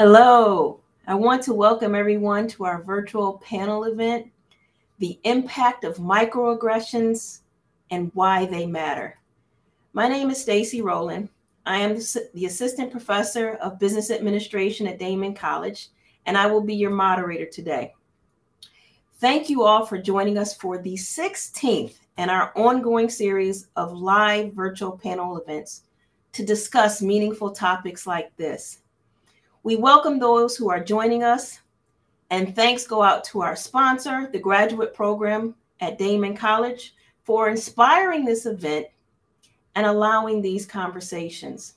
Hello. I want to welcome everyone to our virtual panel event, The Impact of Microaggressions and Why They Matter. My name is Stacy Rowland. I am the Assistant Professor of Business Administration at Daemen College, and I will be your moderator today. Thank you all for joining us for the 16th in our ongoing series of live virtual panel events to discuss meaningful topics like this. We welcome those who are joining us, and thanks go out to our sponsor, the graduate program at Daemen College, for inspiring this event and allowing these conversations.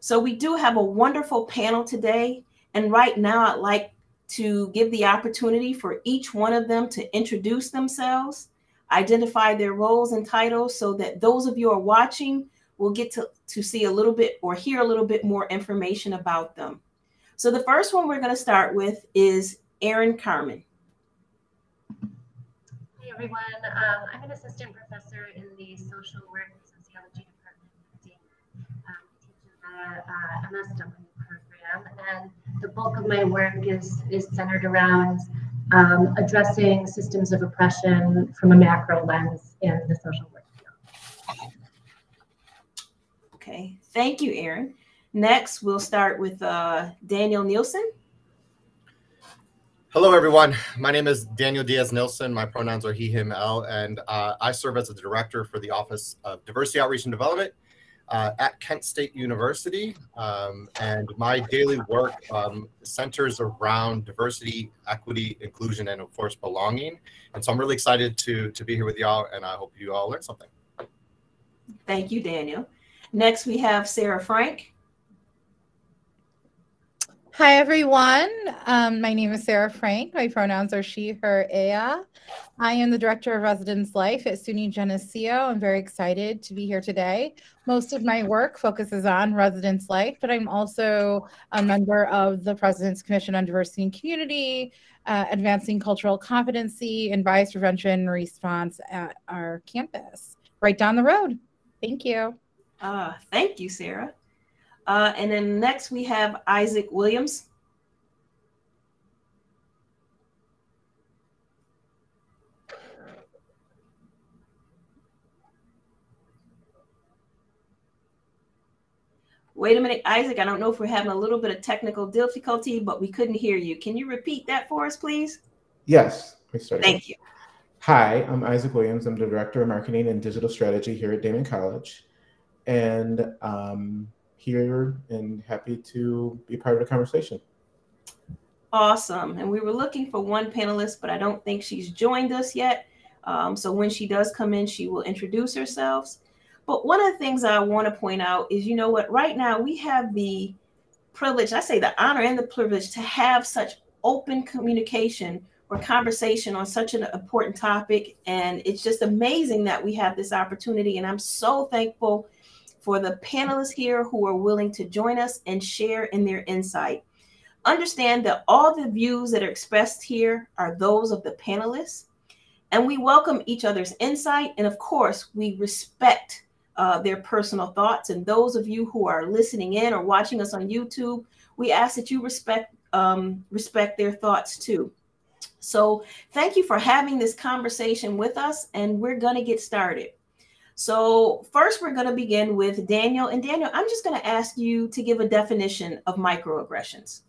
So, we do have a wonderful panel today, and right now I'd like to give the opportunity for each one of them to introduce themselves, identify their roles and titles so that those of you who are watching we'll get to, to see a little bit or hear a little bit more information about them. So the first one we're going to start with is Erin Carmen. Hey everyone, um, I'm an assistant professor in the social work and sociology department um, teaching the uh, MSW program, and the bulk of my work is is centered around um, addressing systems of oppression from a macro lens in the social work Okay, thank you, Erin. Next, we'll start with uh, Daniel Nielsen. Hello, everyone. My name is Daniel Diaz Nilsson. My pronouns are he, him, el, and uh, I serve as the director for the Office of Diversity Outreach and Development uh, at Kent State University. Um, and my daily work um, centers around diversity, equity, inclusion, and of course, belonging. And so I'm really excited to, to be here with y'all, and I hope you all learn something. Thank you, Daniel. Next, we have Sarah Frank. Hi, everyone. Um, my name is Sarah Frank. My pronouns are she, her, ea. I am the Director of Residence Life at SUNY Geneseo. I'm very excited to be here today. Most of my work focuses on residence life, but I'm also a member of the President's Commission on Diversity and Community, uh, advancing cultural competency and bias prevention response at our campus right down the road. Thank you. Uh, thank you, Sarah. Uh, and then next we have Isaac Williams. Wait a minute, Isaac. I don't know if we're having a little bit of technical difficulty, but we couldn't hear you. Can you repeat that for us, please? Yes. Thank you. Hi, I'm Isaac Williams. I'm the Director of Marketing and Digital Strategy here at Daemen College and um, here and happy to be part of the conversation. Awesome. And we were looking for one panelist, but I don't think she's joined us yet. Um, so when she does come in, she will introduce herself. But one of the things I want to point out is, you know what, right now we have the privilege, I say the honor and the privilege to have such open communication or conversation on such an important topic. And it's just amazing that we have this opportunity. And I'm so thankful for the panelists here who are willing to join us and share in their insight. Understand that all the views that are expressed here are those of the panelists, and we welcome each other's insight. And of course, we respect uh, their personal thoughts. And those of you who are listening in or watching us on YouTube, we ask that you respect um, respect their thoughts too. So thank you for having this conversation with us, and we're going to get started. So, first, we're going to begin with Daniel. And Daniel, I'm just going to ask you to give a definition of microaggressions.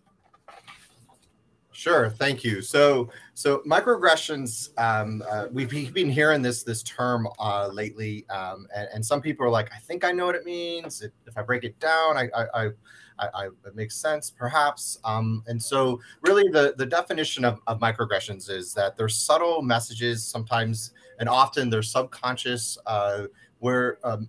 Sure, thank you. So, so microaggressions, um, uh, we've been hearing this this term uh, lately, um, and, and, some people are like, "I think I know what it means." If I break it down, I, I, I, I it makes sense, perhaps. Um, and so, really, the the definition of, of microaggressions is that they're subtle messages, sometimes and often they're subconscious, uh, where um,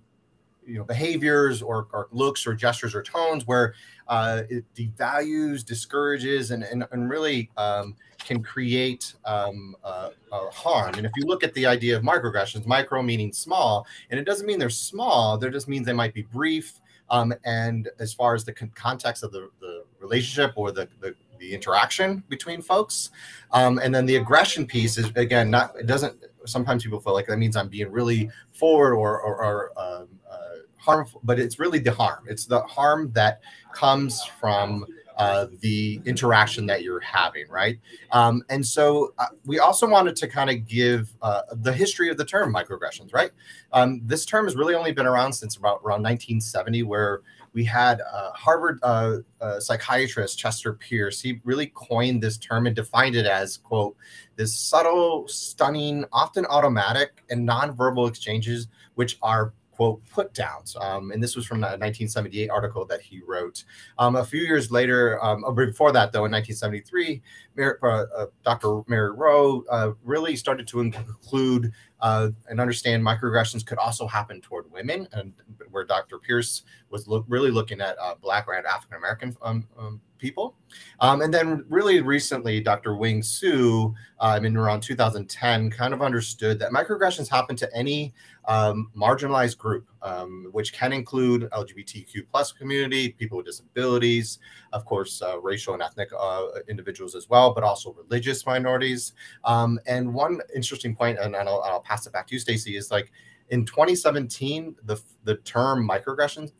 you know behaviors or, or, looks or gestures or tones where uh, it devalues, discourages, and and, and really um, can create um, uh, uh, harm. And if you look at the idea of microaggressions, micro meaning small, and it doesn't mean they're small. There just means they might be brief. Um, and as far as the con context of the, the relationship or the, the the interaction between folks. Um, and then the aggression piece is again not it doesn't sometimes people feel like that means I'm being really forward or or, or um, uh, harmful, but it's really the harm. It's the harm that comes from uh, the interaction that you're having, right? Um, and so uh, we also wanted to kind of give uh, the history of the term microaggressions, right? Um, this term has really only been around since about around 1970, where we had uh, Harvard uh, uh, psychiatrist Chester Pierce. He really coined this term and defined it as, quote, this subtle, stunning, often automatic, and nonverbal exchanges which are quote put downs. Um, and this was from a 1978 article that he wrote. Um, a few years later, um, before that, though, in 1973, Mary, uh, uh, Dr. Mary Rowe uh, really started to include uh, and understand microaggressions could also happen toward women, and where Dr. Pierce was lo really looking at uh, Black and African American um, um, people. Um, and then really recently, Dr. Wing Sue, um, in around 2010, kind of understood that microaggressions happen to any um, marginalized group, um, which can include LGBTQ plus community, people with disabilities, of course, uh, racial and ethnic uh, individuals as well, but also religious minorities. Um, and one interesting point, and I'll, I'll pass it back to you, Stacy, is like in 2017, the, the term microaggressions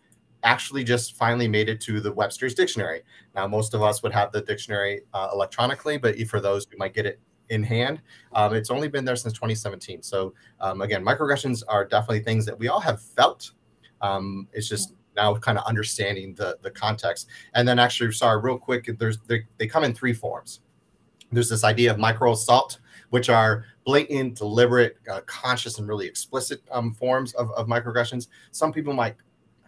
actually just finally made it to the Webster's dictionary. Now, most of us would have the dictionary uh, electronically, but for those who might get it in hand. Um, it's only been there since 2017. So um, again, microaggressions are definitely things that we all have felt. Um, it's just now kind of understanding the the context. And then actually, sorry, real quick, there's they, they come in three forms. There's this idea of micro assault, which are blatant, deliberate, uh, conscious, and really explicit um, forms of, of microaggressions. Some people might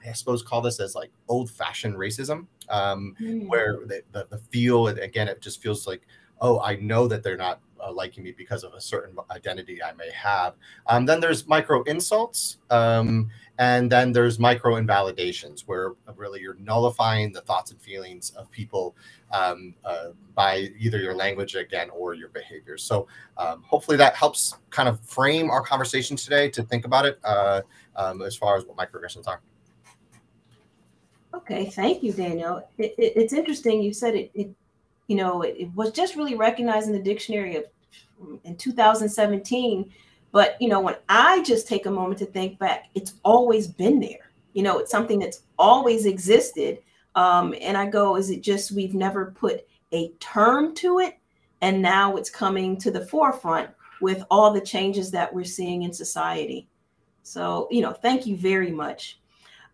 I suppose call this as like old fashioned racism, um, mm. where the, the, the, feel again it just feels like oh I know that they're not uh, liking me because of a certain identity I may have. Um, then there's micro insults, um, and then there's micro invalidations, where really you're nullifying the thoughts and feelings of people um, uh, by either your language again or your behavior. So um, hopefully that helps kind of frame our conversation today to think about it uh, um, as far as what microaggressions are. Okay, thank you, Daniel. It, it, it's interesting. You said it, it you know, it, it, was just really recognized in the dictionary of in 2017. But you know, when I just take a moment to think back, it's always been there. You know, it's something that's always existed. Um, and I go, is it just we've never put a term to it, and now it's coming to the forefront with all the changes that we're seeing in society. So, you know, thank you very much.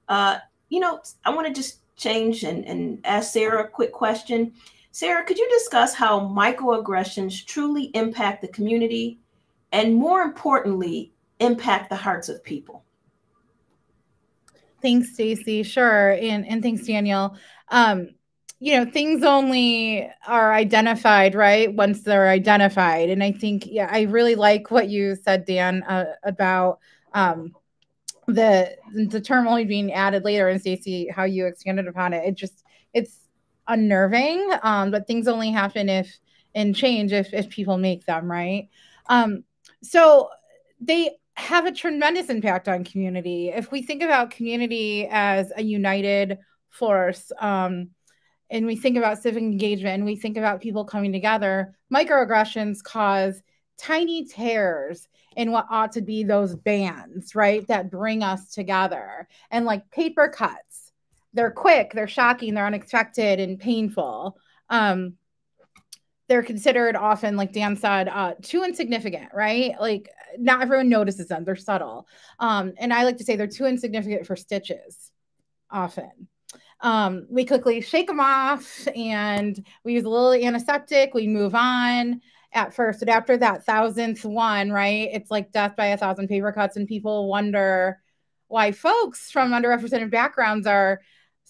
Uh, you know, I want to just change and, and ask Sarah a quick question. Sarah, could you discuss how microaggressions truly impact the community and, more importantly, impact the hearts of people? Thanks, Stacy. Sure. And, and thanks, Daniel. Um, you know, things only are identified, right, once they're identified. And I think, yeah, I really like what you said, Dan, uh, about um, the the term only being added later and Stacy, how you expanded upon it. It just it's unnerving. Um, but things only happen if and change if if people make them right. Um, so they have a tremendous impact on community. If we think about community as a united force, um, and we think about civic engagement, and we think about people coming together, microaggressions cause tiny tears in what ought to be those bands, right? That bring us together. And like paper cuts they're quick, they're shocking, they're unexpected and painful. Um, they're considered often, like Dan said, uh, too insignificant, right? Like not everyone notices them; they're subtle. Um, and I like to say they're too insignificant for stitches. Often, um, we quickly shake them off, and we use a little antiseptic. We move on at first, but after that thousandth one, right? It's like death by a thousand paper cuts, and people wonder why folks from underrepresented backgrounds are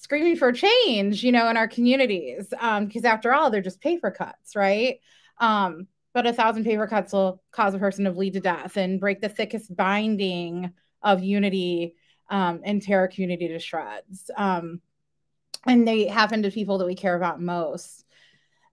screaming for change, you know, in our communities. Because um, after all, they're just paper cuts, right? Um, but a thousand paper cuts will cause a person to bleed to death and break the thickest binding of unity um, and tear a community to shreds. Um, and they happen to people that we care about most.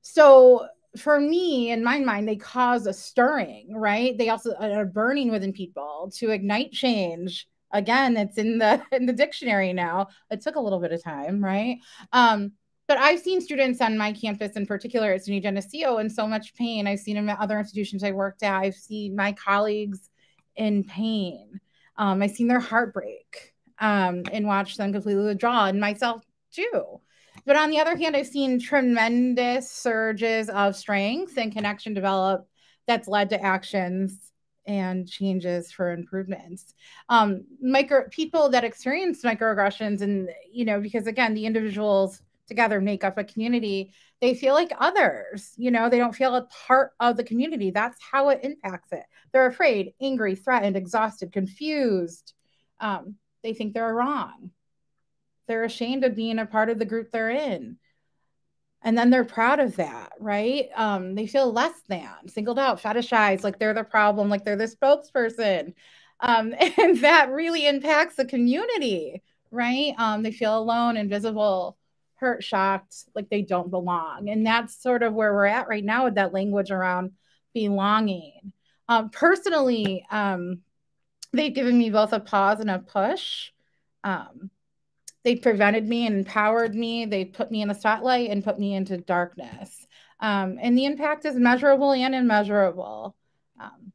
So for me, in my mind, they cause a stirring, right? They also are burning within people to ignite change again it's in the in the dictionary now. It took a little bit of time right? Um but i've seen students on my campus in particular at suny geneseo in so much pain. I've seen them at other institutions i worked at. I've seen my colleagues in pain. Um, i've seen their heartbreak um, and watched them completely withdraw and myself too. But on the other hand, I've seen tremendous surges of strength and connection develop that's led to actions and changes for improvements. Um, micro people that experience microaggressions, and you know, because again, the individuals together make up a community, they feel like others. You know, they don't feel a part of the community. That's how it impacts it. They're afraid, angry, threatened, exhausted, confused. Um, they think they're wrong. They're ashamed of being a part of the group they're in and then they're proud of that right? Um they feel less than singled out fetishized like they're the problem like they're the spokesperson. Um and that really impacts the community right? Um they feel alone invisible hurt shocked like they don't belong. And that's sort of where we're at right now with that language around belonging. Um personally um they've given me both a pause and a push um they prevented me and empowered me. They put me in the spotlight and put me into darkness. Um, and the impact is measurable and immeasurable. Um,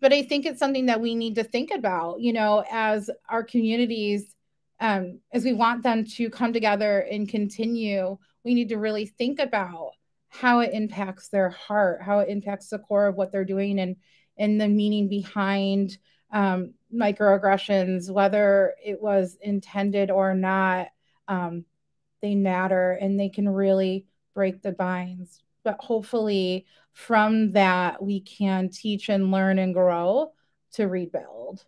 but I think it's something that we need to think about, you know, as our communities, um, as we want them to come together and continue, we need to really think about how it impacts their heart, how it impacts the core of what they're doing and and the meaning behind um, microaggressions, whether it was intended or not, um, they matter and they can really break the binds. But hopefully, from that, we can teach and learn and grow to rebuild.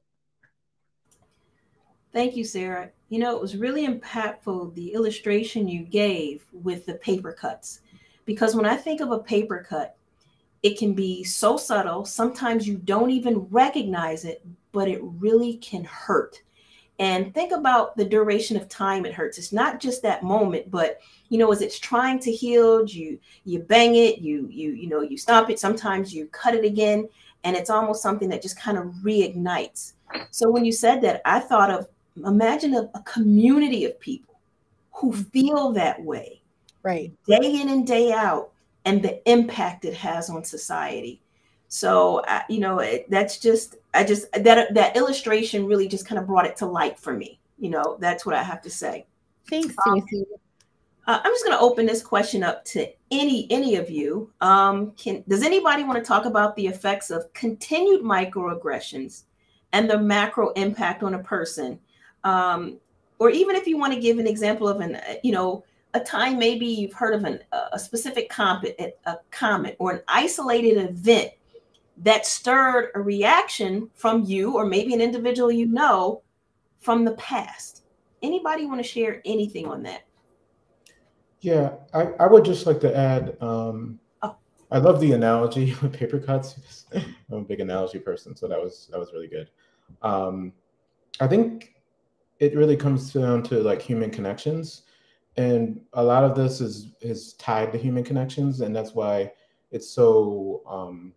Thank you, Sarah. You know, it was really impactful the illustration you gave with the paper cuts. Because when I think of a paper cut, it can be so subtle, sometimes you don't even recognize it, but it really can hurt. And think about the duration of time it hurts. It's not just that moment, but you know, as it's trying to heal, you you bang it, you you you know, you stop it. Sometimes you cut it again, and it's almost something that just kind of reignites. So when you said that, I thought of imagine a, a community of people who mm-hmm. feel that way, right, day in and day out, and the impact it has on society. So uh, you know, it, that's just I just that that illustration really just kind of brought it to light for me. You know, that's what I have to say. Thanks. Um, uh, I'm just going to open this question up to any any of you. Um, can does anybody want to talk about the effects of continued microaggressions and the macro impact on a person, um, or even if you want to give an example of an you know a time maybe you've heard of an, a specific comment, a comment or an isolated event that stirred a reaction from you or maybe an individual you know from the past. Anybody want to share anything on that? Yeah, I, I would just like to add um, oh. I love the analogy with paper cuts. I'm a big analogy person, so that was that was really good. Um, I think it really comes down to like human connections, and a lot of this is is tied to human connections, and that's why it's so um,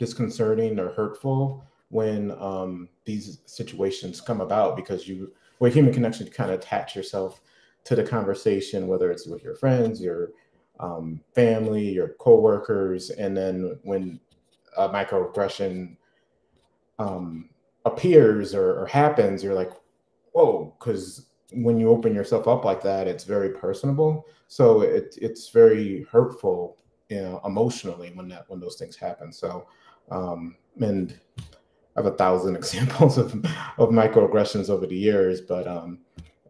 disconcerting or hurtful when um, these situations come about because you, with human connection, you kind of attach yourself to the conversation, whether it's with your friends, your um, family, your coworkers, and then when a microaggression um, appears or, or happens, you're like, whoa, because when you open yourself up like that, it's very personable. So it, it's very hurtful, you know, emotionally when that when those things happen. So um, and I have a thousand examples of, of microaggressions over the years, but um,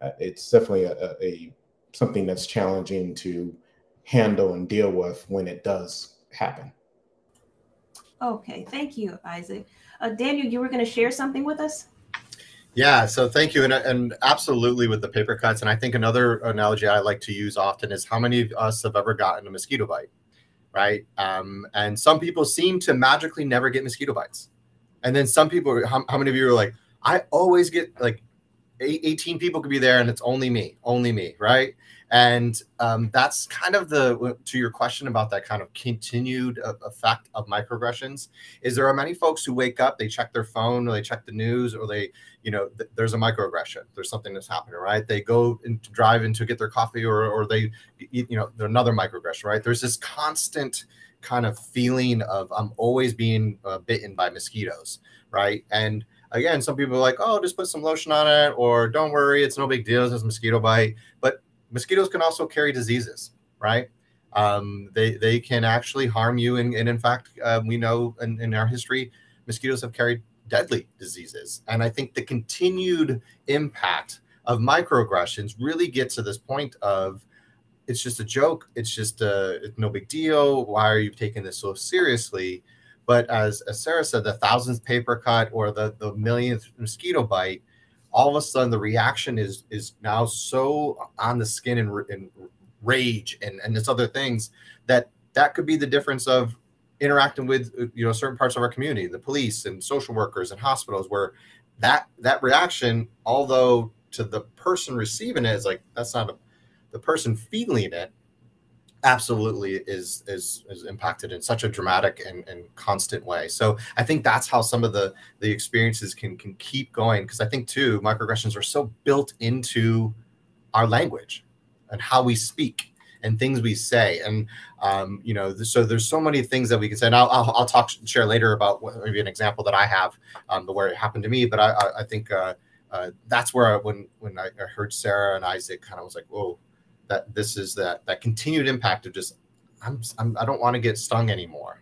uh, it's definitely a, a, something that's challenging to handle and deal with when it does happen. Okay, thank you, Isaac. Uh, Daniel, you were going to share something with us? Yeah, so thank you. And, and absolutely with the paper cuts. And I think another analogy I like to use often is how many of us have ever gotten a mosquito bite? Right? Um, and some people seem to magically never get mosquito bites. And then some people, how, how many of you are like, I always get like 18 people could be there and it's only me, only me, right? And um, that's kind of the to your question about that kind of continued effect of microaggressions. Is there are many folks who wake up, they check their phone, or they check the news, or they, you know, th- there's a microaggression. There's something that's happening, right? They go and drive in to get their coffee, or or they, you know, another microaggression, right? There's this constant kind of feeling of I'm always being uh, bitten by mosquitoes, right? And again, some people are like, oh, just put some lotion on it, or don't worry, it's no big deal, it's just mosquito bite. But mosquitoes can also carry diseases, right? Um, they they can actually harm you, and, and in fact, uh, we know in, in our history, mosquitoes have carried deadly diseases. And I think the continued impact of microaggressions really gets to this point of it's just a joke. It's just a it's no big deal. Why are you taking this so seriously? But as, as Sarah said, the thousandth paper cut or the, the millionth mosquito bite, all of a sudden the reaction is is now so on the skin and, and rage and, and this other things that that could be the difference of interacting with you know certain parts of our community the police and social workers and hospitals where that that reaction although to the person receiving it is like that's not a, the person feeling it absolutely is is is impacted in such a dramatic and, and constant way. So i think that's how some of the the experiences can can keep going. Because i think too microaggressions are so built into our language and how we speak and things we say. And um, you know so there's so many things that we can say. And i'll, I'll, I'll talk share later about what, maybe an example that i have um, where it happened to me. But i i, I think uh, uh, that's where I, when when I heard sarah and isaac kind of was like whoa that this is that that continued impact of just i'm, I'm i don't want to get stung anymore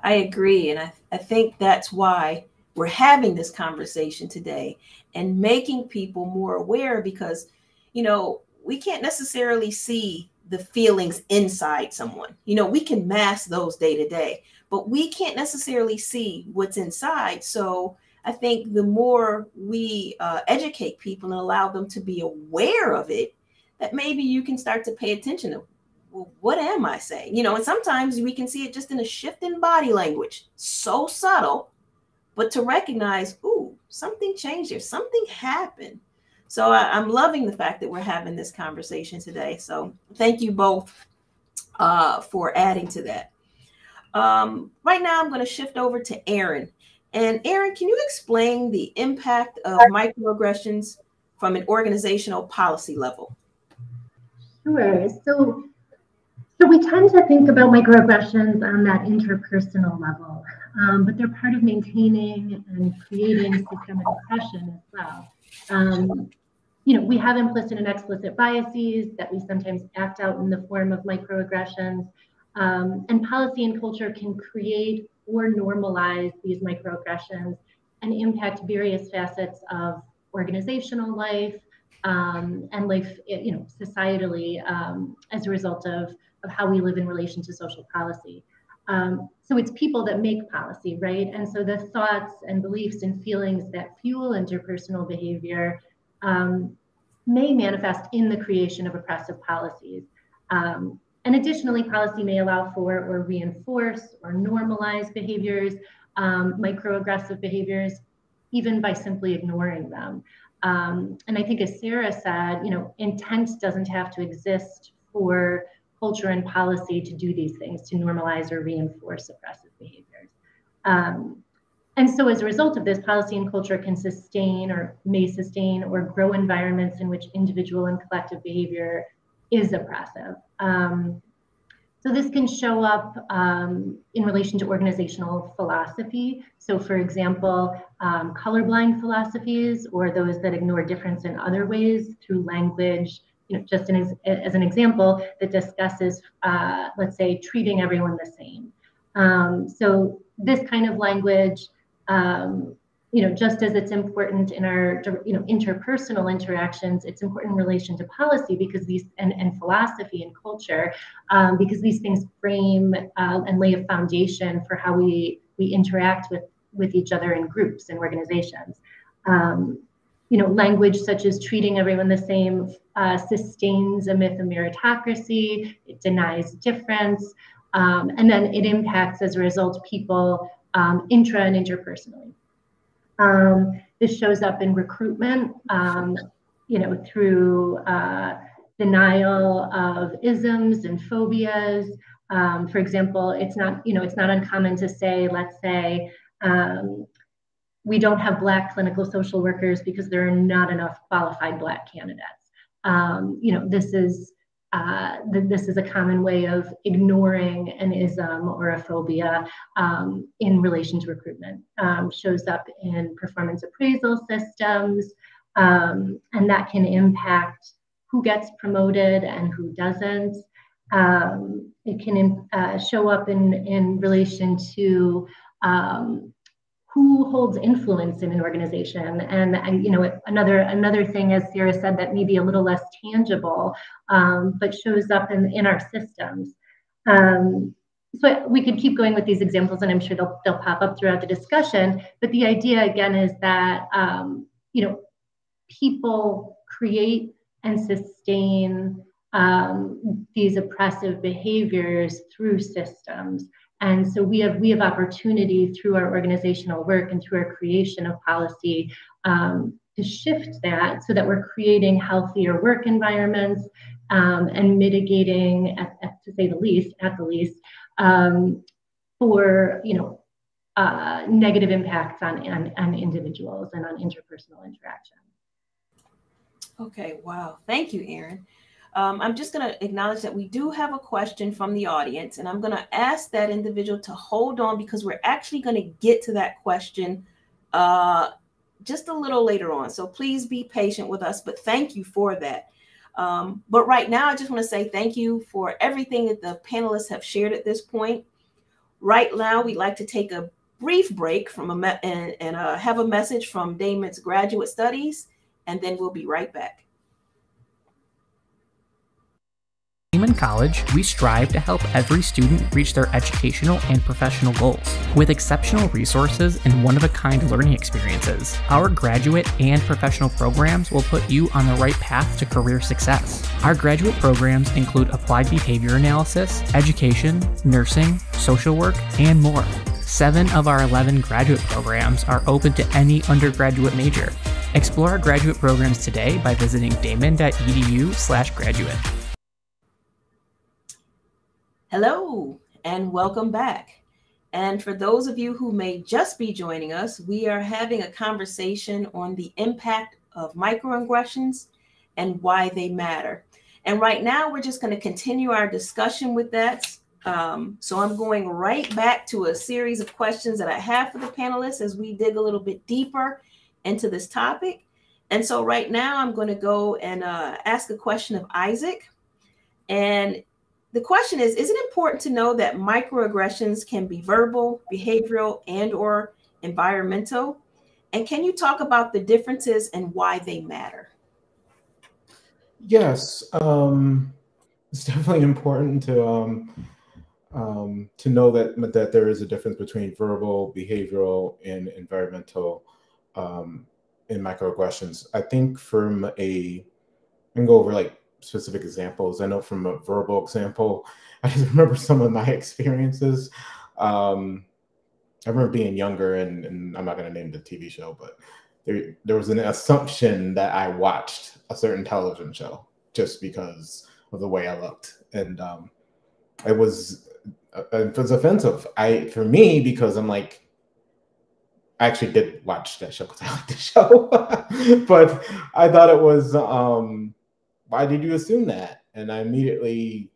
i agree and I, I think that's why we're having this conversation today and making people more aware because you know, we can't necessarily see the feelings inside someone. You know, we can mask those day to day, but we can't necessarily see what's inside. So I think the more we uh, educate people and allow them to be aware of it, that maybe you can start to pay attention to well, what am I saying? You know, and sometimes we can see it just in a shift in body language, so subtle, but to recognize, ooh, something changed here, something happened. So I, am loving the fact that we're having this conversation today. So thank you both uh, for adding to that. Um, right now, I'm going to shift over to Erin. And Erin, can you explain the impact of microaggressions from an organizational policy level? Sure. So, so we tend to think about microaggressions on that interpersonal level, um, but they're part of maintaining and creating systemic oppression as well. Um, you know, we have implicit and explicit biases that we sometimes act out in the form of microaggressions. Um, and policy and culture can create or normalize these microaggressions and impact various facets of organizational life um, and life, you know, societally um, as a result of, of how we live in relation to social policy. Um, so it's people that make policy, right? And so the thoughts and beliefs and feelings that fuel interpersonal behavior um, may manifest in the creation of oppressive policies. Um, and additionally, policy may allow for or reinforce or normalize behaviors, um, microaggressive behaviors, even by simply ignoring them. Um, and I think, as Sarah said, you know, intent doesn't have to exist for culture and policy to do these things, to normalize or reinforce oppressive behaviors. Um, and so as a result of this, policy and culture can sustain or may sustain or grow environments in which individual and collective behavior is oppressive. Um, so this can show up um, in relation to organizational philosophy. So for example, um, colorblind philosophies or those that ignore difference in other ways through language, you know, just an as an example that discusses, uh, let's say, treating everyone the same. Um, so this kind of language um, you know, just as it's important in our, you know, interpersonal interactions, it's important in relation to policy because these, and, and philosophy and culture, um, because these things frame uh, and lay a foundation for how we, we interact with, with each other in groups and organizations. Um, you know, language such as treating everyone the same uh, sustains a myth of meritocracy, it denies difference, um, and then it impacts as a result people um, intra and interpersonally. Um, this shows up in recruitment, um, you know, through uh, denial of isms and phobias. Um, for example, it's not, you know, it's not uncommon to say, let's say, um, we don't have Black clinical social workers because there are not enough qualified Black candidates. Um, you know, this is uh, that this is a common way of ignoring an ism or a phobia um, in relation to recruitment. Um, shows up in performance appraisal systems, um, and that can impact who gets promoted and who doesn't. Um, it can uh, show up in, in relation to um, who holds influence in an organization. And, and, you know, another another thing, as Sarah said, that may be a little less tangible, um, but shows up in, in our systems. Um, so we could keep going with these examples, and I'm sure they'll, they'll pop up throughout the discussion. But the idea, again, is that, um, you know, people create and sustain um, these oppressive behaviors through systems. And so we have we have opportunity through our organizational work and through our creation of policy um, to shift that so that we're creating healthier work environments um, and mitigating, at, at, to say the least, at the least, um, for you know uh, negative impacts on, on on individuals and on interpersonal interaction. Okay, wow. Thank you, Erin. Um, I'm just going to acknowledge that we do have a question from the audience, and I'm going to ask that individual to hold on because we're actually going to get to that question uh, just a little later on. So please be patient with us, but thank you for that. Um, but right now, I just want to say thank you for everything that the panelists have shared at this point. Right now, we'd like to take a brief break from a and, and uh, have a message from Daemen's Graduate Studies, and then we'll be right back. Daemen College, we strive to help every student reach their educational and professional goals. With exceptional resources and one of a kind learning experiences, our graduate and professional programs will put you on the right path to career success. Our graduate programs include applied behavior analysis, education, nursing, social work, and more. Seven of our 11 graduate programs are open to any undergraduate major. Explore our graduate programs today by visiting daemen.edu/graduate. Hello, and welcome back. And for those of you who may just be joining us, we are having a conversation on the impact of microaggressions and why they matter. And right now, we're just going to continue our discussion with that. Um, so I'm going right back to a series of questions that I have for the panelists as we dig a little bit deeper into this topic. And so right now, I'm going to go and uh, ask a question of Isaac. And the question is, is it important to know that microaggressions can be verbal, behavioral, and or environmental? And can you talk about the differences and why they matter? Yes, um, it's definitely important to um, um, to know that that there is a difference between verbal, behavioral, and environmental um, in microaggressions. I think from a, can go over like specific examples. I know from a verbal example, I just remember some of my experiences. Um, I remember being younger, and, and I'm not going to name the TV show, but there, there was an assumption that I watched a certain television show just because of the way I looked, and um, it was uh, it was offensive. I for me because I'm like I actually did watch that show because I liked the show, but I thought it was um, why did you assume that? And I immediately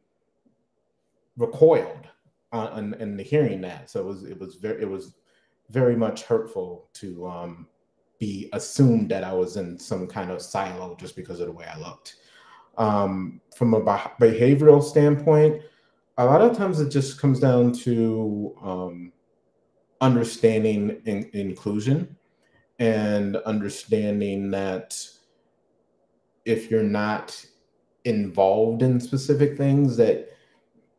recoiled on, on, on hearing that. So it was it was very it was very much hurtful to um, be assumed that I was in some kind of silo just because of the way I looked. Um, from a behavioral standpoint, a lot of times it just comes down to um, understanding in inclusion and understanding that if you're not involved in specific things that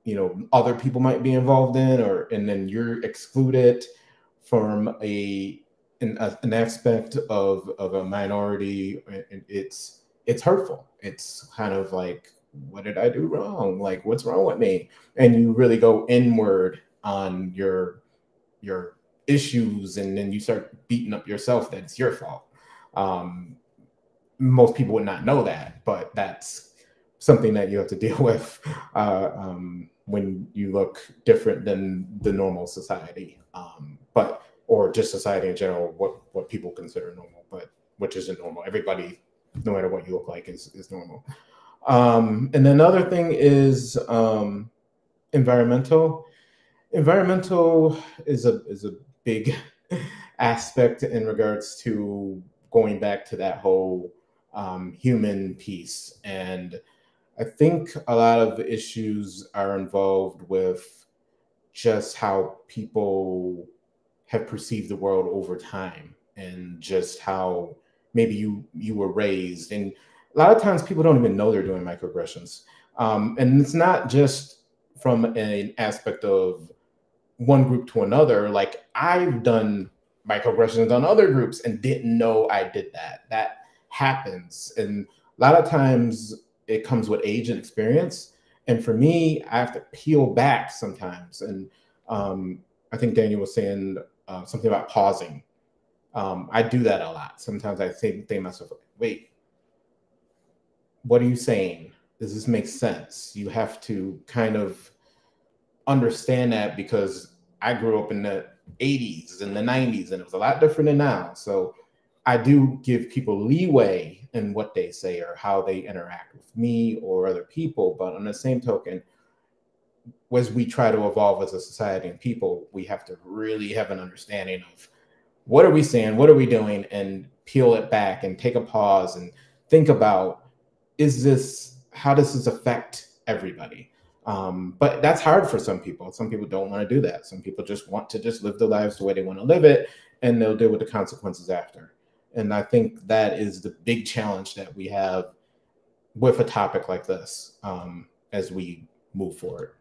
you know other people might be involved in or and then you're excluded from a an, a, an aspect of of a minority it's it's hurtful. It's kind of like what did i do wrong? Like what's wrong with me? And you really go inward on your your issues and then you start beating up yourself that it's your fault. Um most people would not know that, but that's something that you have to deal with uh, um, when you look different than the normal society, um, but or just society in general, what what people consider normal, but which isn't normal. Everybody, no matter what you look like, is is normal. Um, and another thing is um, environmental. Environmental is a is a big aspect in regards to going back to that whole um, human piece. And I think a lot of issues are involved with just how people have perceived the world over time and just how maybe you you were raised. And a lot of times people don't even know they're doing microaggressions. Um, and it's not just from an aspect of one group to another. Like i've done microaggressions on other groups and didn't know i did that. That happens and a lot of times it comes with age and experience and for me i have to peel back sometimes and um, i think daniel was saying uh, something about pausing um, I do that a lot. Sometimes I think, think myself, wait, what are you saying? Does this make sense? You have to kind of understand that because I grew up in the 80s and the 90s and it was a lot different than now. So I do give people leeway in what they say or how they interact with me or other people. But on the same token, as we try to evolve as a society and people, we have to really have an understanding of what are we saying? What are we doing? And peel it back and take a pause and think about is this, how does this affect everybody? Um, but that's hard for some people. Some people don't want to do that. Some people just want to just live their lives the way they want to live it and they'll deal with the consequences after. And I think that is the big challenge that we have with a topic like this um, as we move forward.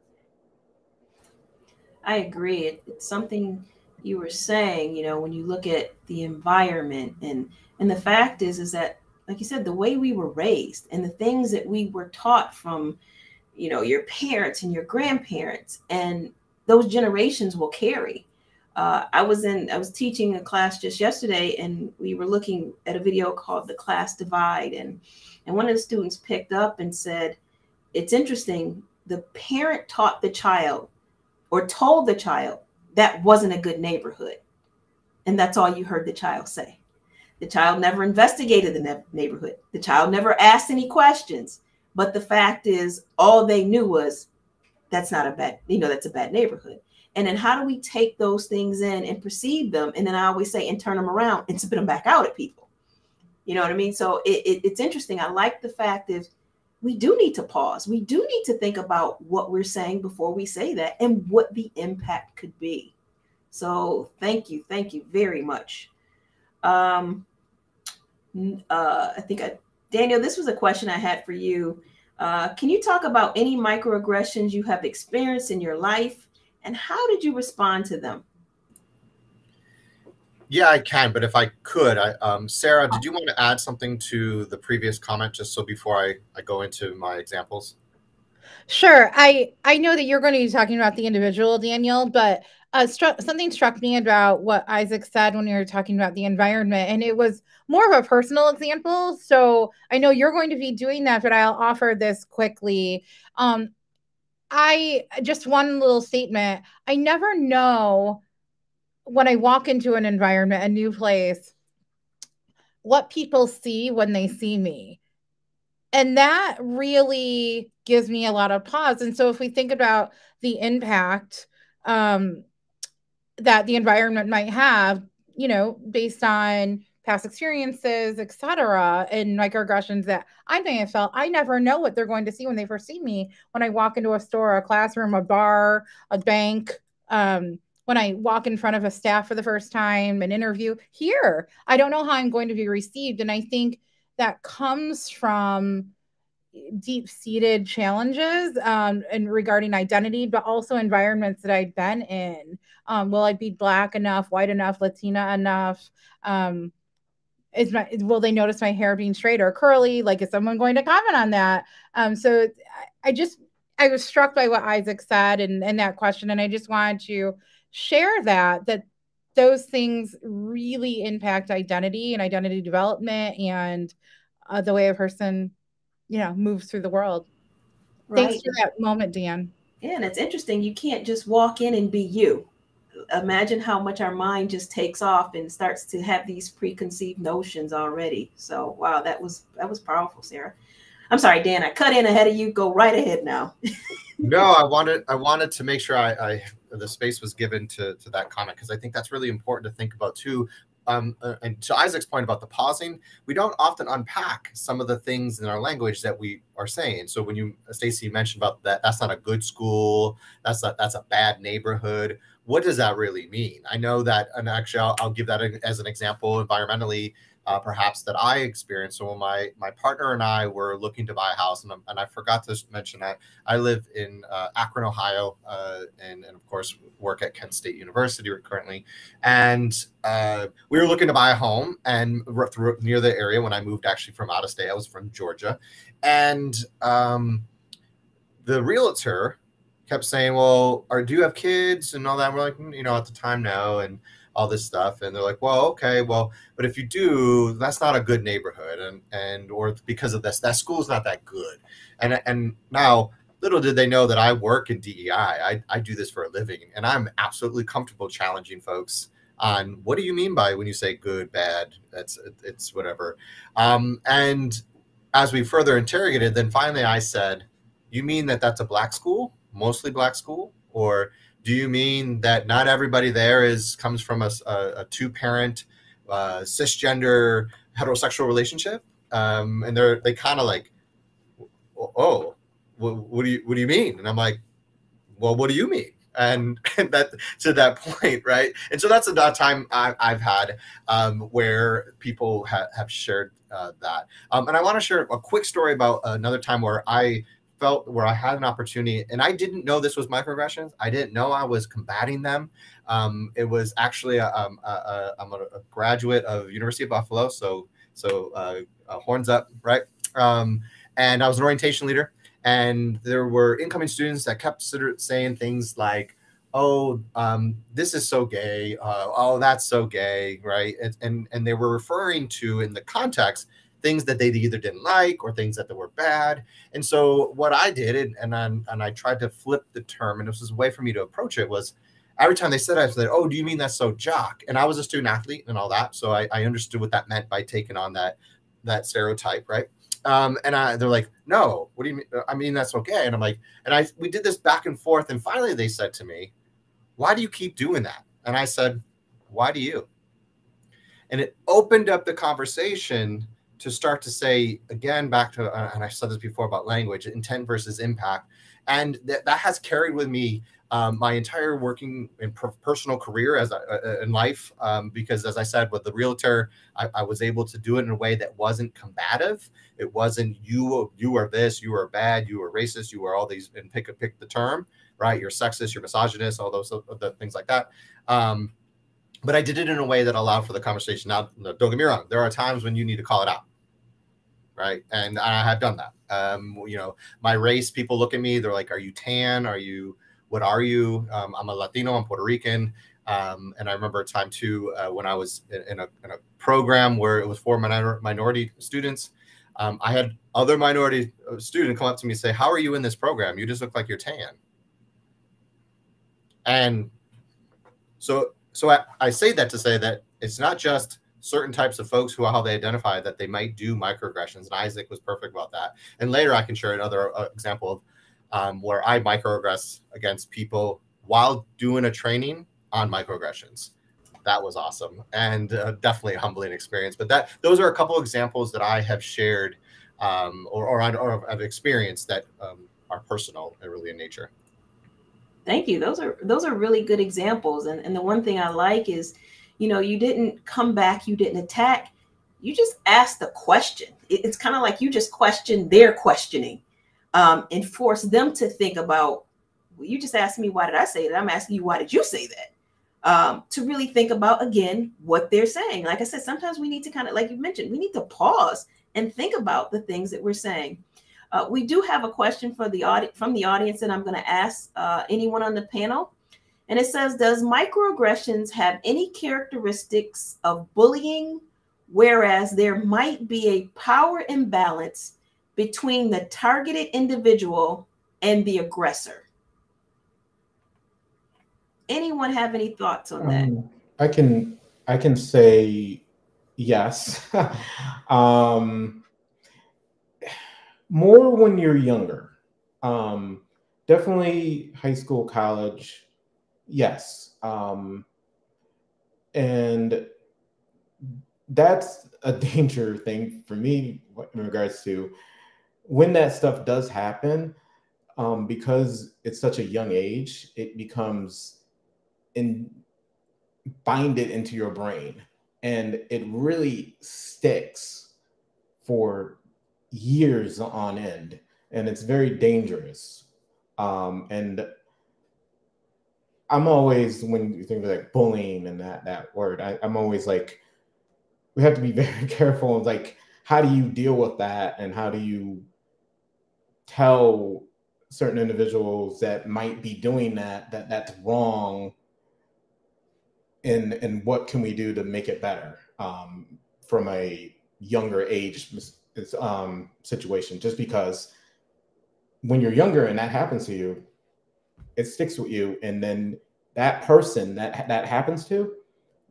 I agree. It's something you were saying, you know, when you look at the environment and and the fact is is that like you said the way we were raised and the things that we were taught from you know your parents and your grandparents and those generations will carry uh, i was in i was teaching a class just yesterday and we were looking at a video called the class divide and and one of the students picked up and said it's interesting the parent taught the child or told the child that wasn't a good neighborhood. And that's all you heard the child say. The child never investigated the neighborhood. The child never asked any questions. But the fact is, all they knew was that's not a bad, you know, that's a bad neighborhood. And then how do we take those things in and perceive them? And then I always say, and turn them around and spit them back out at people. You know what I mean? So it, it, it's interesting. I like the fact that we do need to pause. We do need to think about what we're saying before we say that and what the impact could be. So thank you, thank you very much. Um, uh, I think I, Daniel, this was a question I had for you. Uh, can you talk about any microaggressions you have experienced in your life and how did you respond to them? Yeah, I can, but if I could, I, um, Sarah, did you want to add something to the previous comment just so before I, I go into my examples? Sure. I I know that you're going to be talking about the individual, Daniel, but uh, struck something struck me about what Isaac said when you were talking about the environment, and it was more of a personal example. So I know you're going to be doing that, but I'll offer this quickly. Um, I just one little statement. I never know when I walk into an environment, a new place, what people see when they see me. And that really gives me a lot of pause. And so if we think about the impact um, that the environment might have, you know, based on past experiences, etc., and microaggressions that I may have felt, I never know what they're going to see when they first see me. When I walk into a store, a classroom, a bar, a bank, um, when I walk in front of a staff for the first time, an interview here, I don't know how I'm going to be received. And I think that comes from deep seated challenges um, and regarding identity, but also environments that I've been in. Um, will I be black enough, white enough, Latina enough? Um, is my will they notice my hair being straight or curly? Like, is someone going to comment on that? Um, so I, just I was struck by what Isaac said and, and that question, and I just wanted to share that that those things really impact identity and identity development and uh, the way a person you know moves through the world right. thanks for that moment dan yeah and it's interesting you can't just walk in and be you imagine how much our mind just takes off and starts to have these preconceived notions already so wow that was that was powerful sarah i'm sorry dan i cut in ahead of you go right ahead now no i wanted i wanted to make sure i, I the space was given to, to that comment because I think that's really important to think about too. um, uh, and to Isaac's point about the pausing, we don't often unpack some of the things in our language that we are saying. So when you, Stacy, mentioned about that, that's not a good school. That's a, that's a bad neighborhood. What does that really mean? I know that, and actually, I'll, I'll give that as an example environmentally uh, perhaps that I experienced. So when my my partner and I were looking to buy a house, and, and I forgot to mention that I live in uh, Akron, Ohio, uh, and, and of course work at Kent State University currently, and uh, we were looking to buy a home and near the area when I moved actually from out of state. I was from Georgia, and um, the realtor kept saying, "Well, are do you have kids? and all that?" And we're like, mm, you know, at the time, no, and all this stuff. And they're like well okay well but if you do that's not a good neighborhood and and or because of this that school's not that good. And and now little did they know that i work in dei i, I do this for a living and i'm absolutely comfortable challenging folks on what do you mean by when you say good bad that's it's whatever? Um, and as we further interrogated then finally i said you mean that that's a black school mostly black school? Or do you mean that not everybody there is comes from a, a, a two parent uh, cisgender heterosexual relationship? Um, and they're they kind of like oh what, what, do you what do you mean? And i'm like well what do you mean? And, and that to that point right? And so that's a time I, have had um, where people ha- have shared uh, that. Um, and i want to share a quick story about another time where i felt where I had an opportunity, and I didn't know this was microaggressions. I didn't know I was combating them. Um, it was actually a, um, a, a, I'm a, a graduate of University of Buffalo, so so uh, uh, horns up, right? Um, and I was an orientation leader, and there were incoming students that kept saying things like, "Oh, um, this is so gay," uh, "Oh, that's so gay," right? And, and and they were referring to in the context things that they either didn't like or things that were bad. And so what I did, and and I, and I tried to flip the term, and this was a way for me to approach it was every time they said I said, "Oh, do you mean that's so jock?" And I was a student athlete and all that, so I, I understood what that meant by taking on that that stereotype, right? Um, and I, they're like, "No, what do you mean? I mean that's okay." And I'm like, and I we did this back and forth, and finally they said to me, "Why do you keep doing that?" And I said, "Why do you?" And it opened up the conversation to start to say again back to uh, and i said this before about language intent versus impact. And th- that has carried with me um, my entire working and personal career as a, uh, in life um, because as i said with the realtor I, I, was able to do it in a way that wasn't combative. It wasn't you you are this you are bad you are racist you are all these and pick a pick the term right? You're sexist you're misogynist all those the things like that. Um, but I did it in a way that allowed for the conversation. Now, don't get me wrong, there are times when you need to call it out, right? And I have done that. Um, you know, my race, people look at me, they're like, "Are you tan? Are you? What are you?" Um, I'm a Latino. I'm Puerto Rican. Um, and I remember a time too uh, when I was in a, in a, program where it was for minor, minority students. Um, I had other minority uh, student come up to me and say, "How are you in this program? You just look like you're tan." And so so I, I say that to say that it's not just certain types of folks who how they identify that they might do microaggressions and isaac was perfect about that and later i can share another uh, example of um, where i microaggress against people while doing a training on microaggressions that was awesome and uh, definitely a humbling experience but that those are a couple examples that i have shared um, or, or, or have experienced that um, are personal and really in nature Thank you. Those are those are really good examples. And and the one thing I like is, you know, you didn't come back, you didn't attack, you just asked the question. It's kind of like you just questioned their questioning, um, and force them to think about. Well, you just asked me why did I say that? I'm asking you why did you say that? Um, to really think about again what they're saying. Like I said, sometimes we need to kind of, like you mentioned, we need to pause and think about the things that we're saying. Uh, we do have a question for the audi- from the audience that I'm going to ask uh, anyone on the panel. And it says, does microaggressions have any characteristics of bullying, whereas there might be a power imbalance between the targeted individual and the aggressor? Anyone have any thoughts on that? Um, I can I can say yes. um, more when you're younger. Um, definitely high school, college, yes. Um, and that's a danger thing for me in regards to when that stuff does happen um, because it's such a young age it becomes in bind it into your brain. And it really sticks for years on end. And it's very dangerous. Um, and i'm always when you think of like bullying and that that word I, i'm always like we have to be very careful of like how do you deal with that? And how do you tell certain individuals that might be doing that that that's wrong? And and what can we do to make it better um, from a younger age um, situation? Just because when you're younger and that happens to you it sticks with you and then that person that that happens to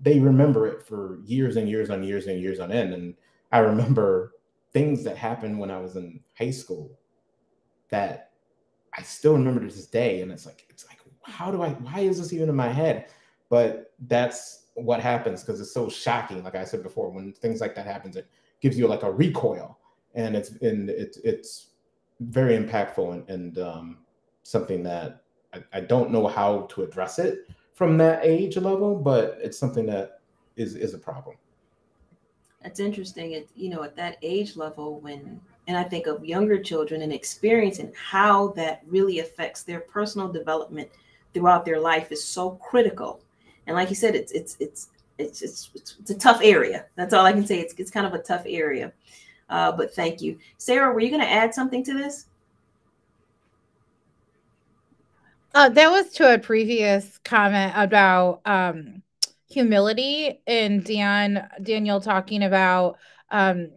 they remember it for years and years on years and years on end. And I remember things that happened when I was in high school that I still remember to this day. And it's like, it's like, how do I, why is this even in my head? But that's what happens because it's so shocking. Like I said before, when things like that happens, it gives you like a recoil and it's, and it's, it's very impactful and, and um, something that I, I don't know how to address it from that age level, but it's something that is is a problem. That's interesting. It you know at that age level when and I think of younger children and experience and how that really affects their personal development throughout their life is so critical. And like you said, it's it's it's it's it's, it's, it's a tough area. That's all I can say. It's it's kind of a tough area. Uh, but thank you, Sarah. Were you going to add something to this? Uh, that was to a previous comment about um, humility and Dan Daniel talking about um,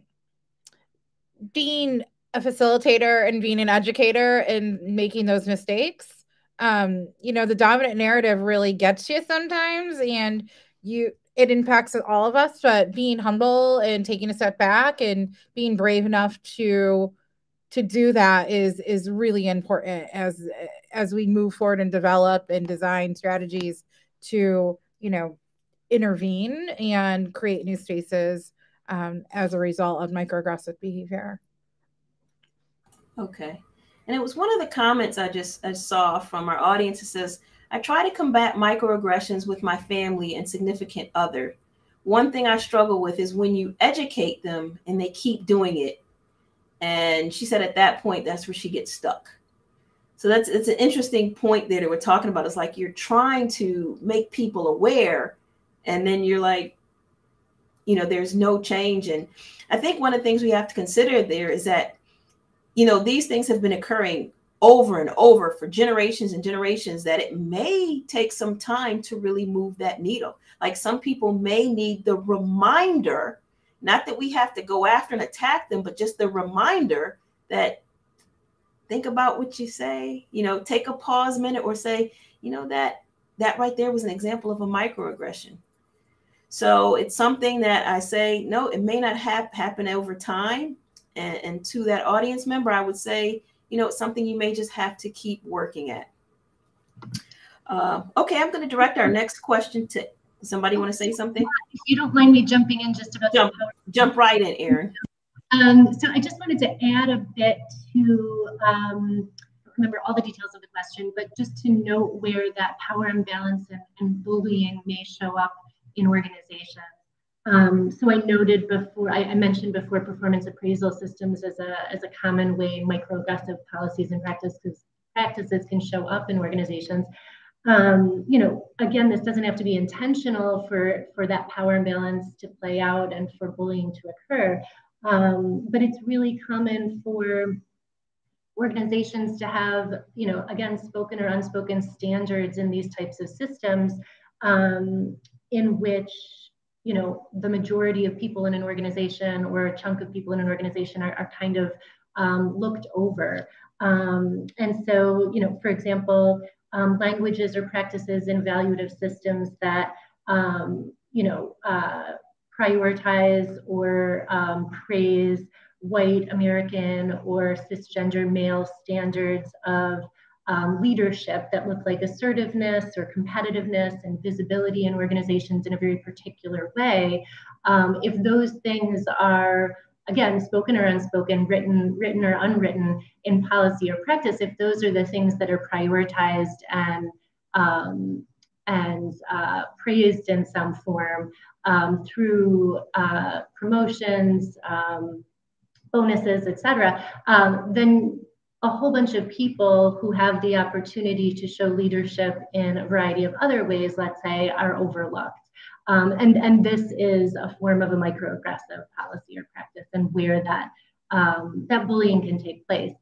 being a facilitator and being an educator and making those mistakes. Um, you know, the dominant narrative really gets you sometimes, and you it impacts all of us. But being humble and taking a step back and being brave enough to to do that is is really important as as we move forward and develop and design strategies to you know intervene and create new spaces um, as a result of microaggressive behavior. Okay. And it was one of the comments i just I saw from our audience. It says i try to combat microaggressions with my family and significant other. One thing i struggle with is when you educate them and they keep doing it. And she said at that point, that's where she gets stuck. So that's it's an interesting point there that we're talking about. It's like you're trying to make people aware, and then you're like, you know, there's no change. And I think one of the things we have to consider there is that, you know, these things have been occurring over and over for generations and generations that it may take some time to really move that needle. Like some people may need the reminder not that we have to go after and attack them, but just the reminder that think about what you say, you know, take a pause minute or say, you know, that that right there was an example of a microaggression. So it's something that I say, no, it may not have happen over time. And, and to that audience member, I would say, you know, it's something you may just have to keep working at. Uh, okay, I'm going to direct our next question to Somebody want to say something? If you don't mind me jumping in just about jump, jump right in, Erin. Um, so I just wanted to add a bit to um, remember all the details of the question, but just to note where that power imbalance and, and bullying may show up in organizations. Um, so I noted before, I, I, mentioned before performance appraisal systems as a, as a common way microaggressive policies and practices, practices can show up in organizations um, you know, again, this doesn't have to be intentional for, for that power imbalance to play out and for bullying to occur. Um, but it's really common for organizations to have, you know, again, spoken or unspoken standards in these types of systems um, in which, you know, the majority of people in an organization or a chunk of people in an organization are, are kind of um, looked over. Um, and so, you know, for example, um, languages or practices in evaluative systems that um, you know uh, prioritize or um, praise white American or cisgender male standards of um, leadership that look like assertiveness or competitiveness and visibility in organizations in a very particular way. Um, if those things are again spoken or unspoken written written or unwritten in policy or practice if those are the things that are prioritized and um, and uh, praised in some form um, through uh, promotions um, bonuses etc um, then a whole bunch of people who have the opportunity to show leadership in a variety of other ways let's say are overlooked um, and, and this is a form of a microaggressive policy or practice and where that, um, that bullying can take place.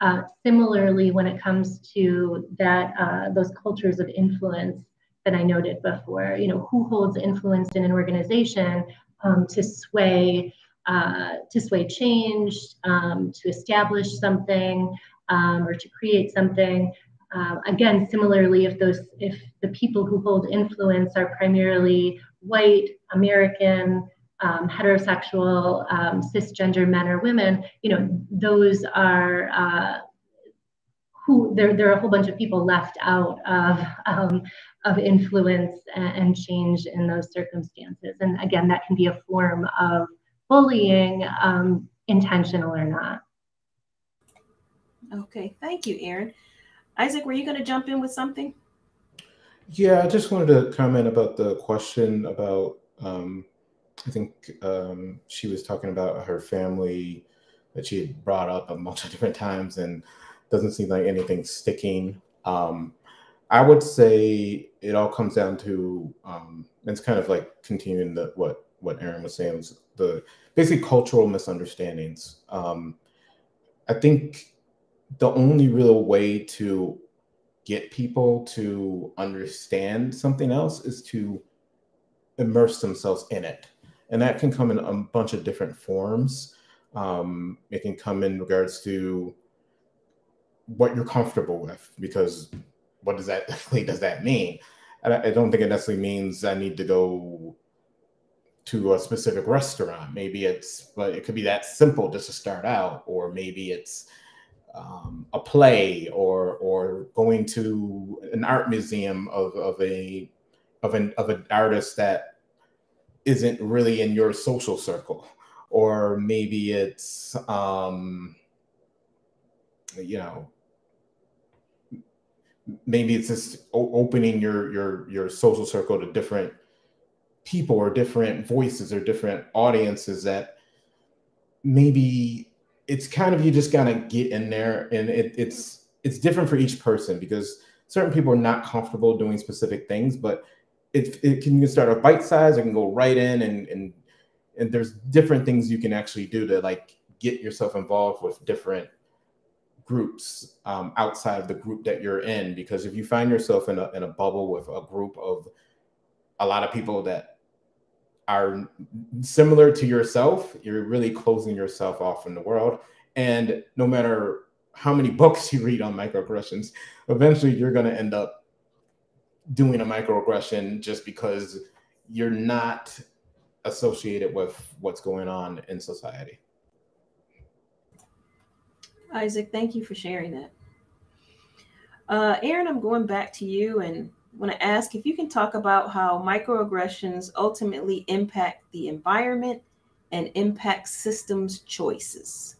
Uh, similarly, when it comes to that, uh, those cultures of influence that I noted before, you know, who holds influence in an organization um, to sway, uh, to sway change, um, to establish something, um, or to create something. Uh, again, similarly, if those if the people who hold influence are primarily white, American, um, heterosexual, um, cisgender men or women, you know, those are uh, who there, there are a whole bunch of people left out of, um, of influence and, and, change in those circumstances. And again, that can be a form of bullying, um, intentional or not. Okay, thank you, Erin. Isaac, were you going to jump in with something? Yeah, I just wanted to comment about the question about. Um, I think um, she was talking about her family that she had brought up a bunch of different times, and doesn't seem like anything sticking. Um, I would say it all comes down to um, it's kind of like continuing the what what Erin was saying was the basically cultural misunderstandings. Um, I think the only real way to get people to understand something else is to immerse themselves in it. And that can come in a bunch of different forms. Um, it can come in regards to what you're comfortable with, because what does that does that mean? I don't think it necessarily means I need to go to a specific restaurant. Maybe it's, but it could be that simple just to start out, or maybe it's um, a play or or going to an art museum of, of a of an of an artist that isn't really in your social circle or maybe it's um, you know maybe it's just opening your your your social circle to different people or different voices or different audiences that maybe it's kind of you just gotta get in there and it, it's it's different for each person because certain people are not comfortable doing specific things but it, it can you start a bite size it can go right in and and and there's different things you can actually do to like get yourself involved with different groups um, outside of the group that you're in because if you find yourself in a, in a bubble with a group of a lot of people that are similar to yourself, you're really closing yourself off from the world. And no matter how many books you read on microaggressions, eventually you're going to end up doing a microaggression just because you're not associated with what's going on in society. Isaac, thank you for sharing that. Uh, Erin, I'm going back to you and want to ask if you can talk about how microaggressions ultimately impact the environment and impact systems choices.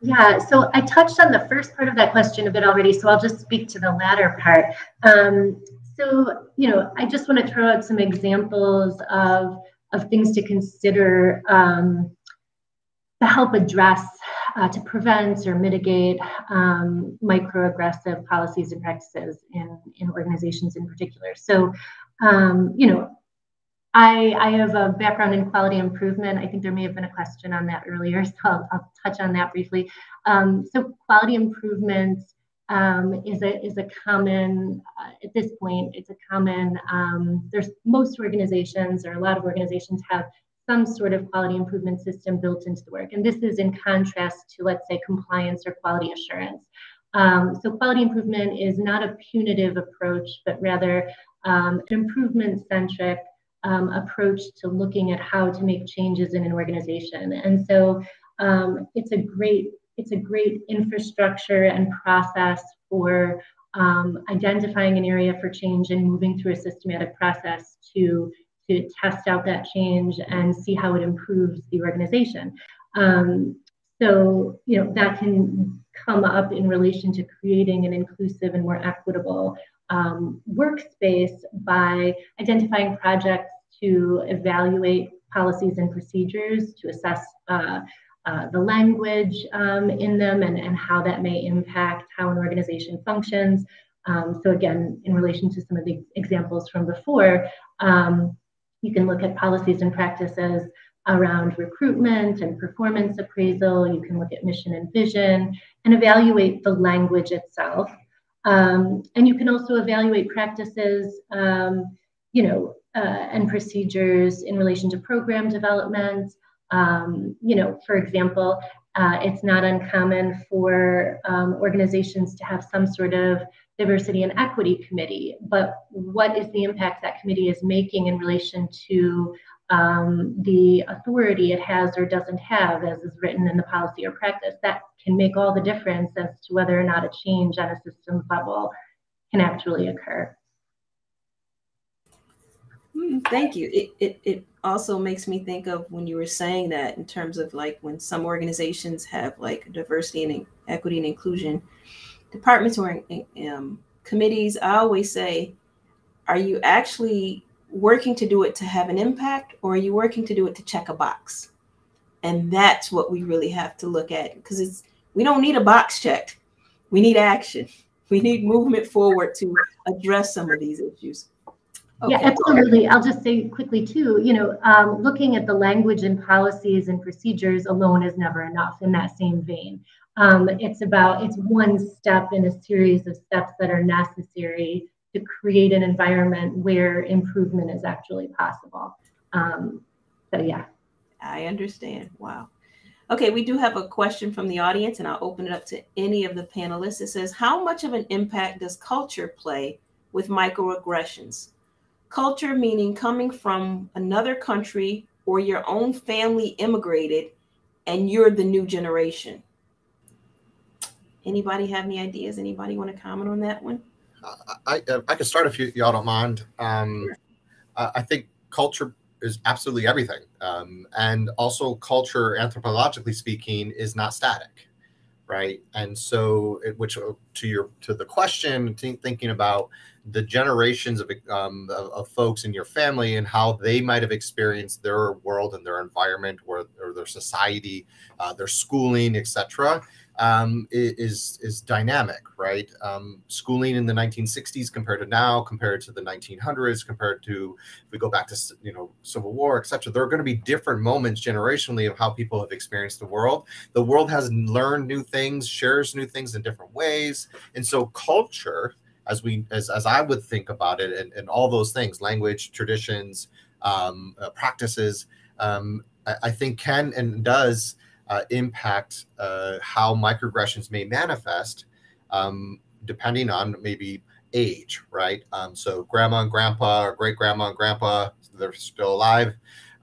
Yeah, so I touched on the first part of that question a bit already, so I'll just speak to the latter part. Um, so, you know, I just want to throw out some examples of, of things to consider um, to help address uh, to prevent or mitigate um, microaggressive policies and practices in, in organizations in particular. So, um, you know, I, I have a background in quality improvement. I think there may have been a question on that earlier, so I'll, I'll touch on that briefly. Um, so quality improvement um, is a is a common uh, at this point. It's a common. Um, there's most organizations or a lot of organizations have some sort of quality improvement system built into the work. And this is in contrast to, let's say, compliance or quality assurance. Um, so quality improvement is not a punitive approach, but rather um, an improvement-centric um, approach to looking at how to make changes in an organization. And so um, it's a great it's a great infrastructure and process for um, identifying an area for change and moving through a systematic process to to test out that change and see how it improves the organization. Um, so, you know, that can come up in relation to creating an inclusive and more equitable um, workspace by identifying projects to evaluate policies and procedures, to assess uh, uh, the language um, in them and, and how that may impact how an organization functions. Um, so again, in relation to some of the examples from before, um, you can look at policies and practices around recruitment and performance appraisal. You can look at mission and vision and evaluate the language itself. Um, and you can also evaluate practices, um, you know, uh, and procedures in relation to program development. Um, you know, for example, uh, it's not uncommon for um, organizations to have some sort of diversity and equity committee, but what is the impact that committee is making in relation to um, the authority it has or doesn't have, as is written in the policy or practice? That can make all the difference as to whether or not a change on a systems level can actually occur. Hmm, thank you. It, it, it also makes me think of when you were saying that in terms of like when some organizations have like diversity and equity and inclusion departments or um, committees, I always say, are you actually working to do it to have an impact or are you working to do it to check a box? And that's what we really have to look at because it's we don't need a box checked. We need action. We need movement forward to address some of these issues. Okay. Yeah, absolutely. I'll just say quickly too, you know, um, looking at the language and policies and procedures alone is never enough in that same vein. Um, it's about, it's one step in a series of steps that are necessary to create an environment where improvement is actually possible. Um, so yeah. I understand. Wow. Okay, we do have a question from the audience, and I'll open it up to any of the panelists. It says, How much of an impact does culture play with microaggressions? Culture meaning coming from another country or your own family immigrated and you're the new generation. Anybody have any ideas? Anybody want to comment on that one? I, I, I can start if you, y'all don't mind. Um, sure. I think culture is absolutely everything. Um, and also culture, anthropologically speaking, is not static, right? And so, it, which uh, to your to the question, thinking about the generations of, um, of, of, folks in your family and how they might have experienced their world and their environment or, or their society, uh, their schooling, etc um, is is dynamic, right? Um, schooling in the 1960s compared to now, compared to the 1900s, compared to if we go back to you know Civil War, etc. There are going to be different moments generationally of how people have experienced the world. The world has learned new things, shares new things in different ways, and so culture, as we as as I would think about it, and, and all those things, language, traditions, um, uh, practices, um, I, I think can and does uh, impact uh, how microaggressions may manifest um, depending on maybe age, right? Um, so grandma and grandpa or great grandma and grandpa, they're still alive.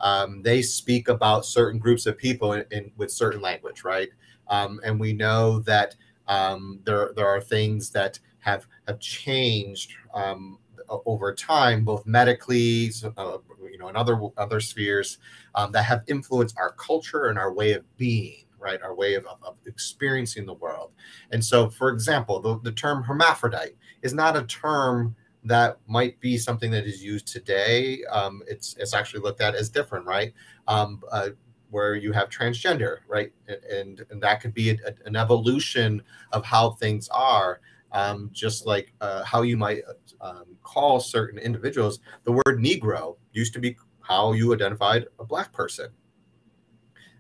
Um, they speak about certain groups of people in, in with certain language, right? Um, and we know that um, there there are things that have have changed um, over time, both medically, uh, you know, in other other spheres um, that have influenced our culture and our way of being, right? Our way of, of experiencing the world. And so, for example, the, the term hermaphrodite is not a term that might be something that is used today. Um, it's it's actually looked at as different, right? Um, uh, where you have transgender, right? And and that could be a, an evolution of how things are um, just like uh, how you might um, call certain individuals. The word Negro used to be how you identified a black person.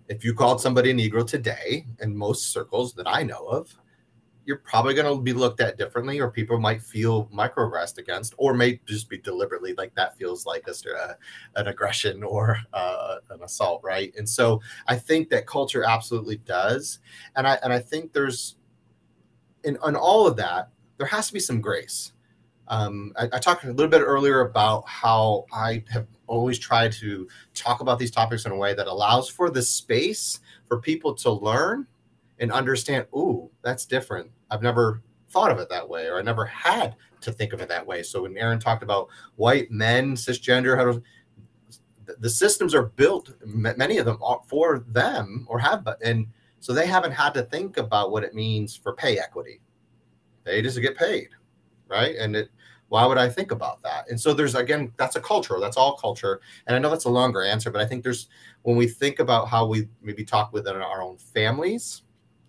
If you called somebody a Negro today, in most circles that I know of, you're probably going to be looked at differently, or people might feel microaggressed against, or may just be deliberately like that feels like a, uh, an aggression or uh, an assault, right? And so I think that culture absolutely does, and I and I think there's in, on all of that, there has to be some grace. Um, I, I, talked a little bit earlier about how I have always tried to talk about these topics in a way that allows for the space for people to learn and understand, ooh, that's different. I've never thought of it that way, or I never had to think of it that way. So when Erin talked about white men, cisgender, how the systems are built, many of them are for them or have, but and so they haven't had to think about what it means for pay equity. They just get paid, right? And it, why would I think about that? And so there's again, that's a culture. That's all culture. And I know that's a longer answer, but I think there's when we think about how we maybe talk within our own families,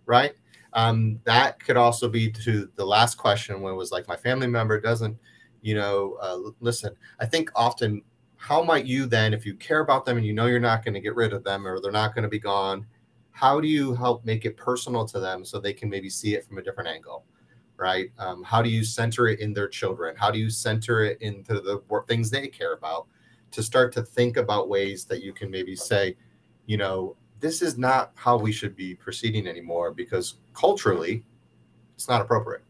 right? Um, that could also be to the last question when it was like my family member doesn't, you know, uh, listen. I think often how might you then, if you care about them and you know you're not going to get rid of them or they're not going to be gone, how do you help make it personal to them so they can maybe see it from a different angle? Right? Um, how do you center it in their children? How do you center it into the things they care about to start to think about ways that you can maybe say, you know, this is not how we should be proceeding anymore because culturally it's not appropriate.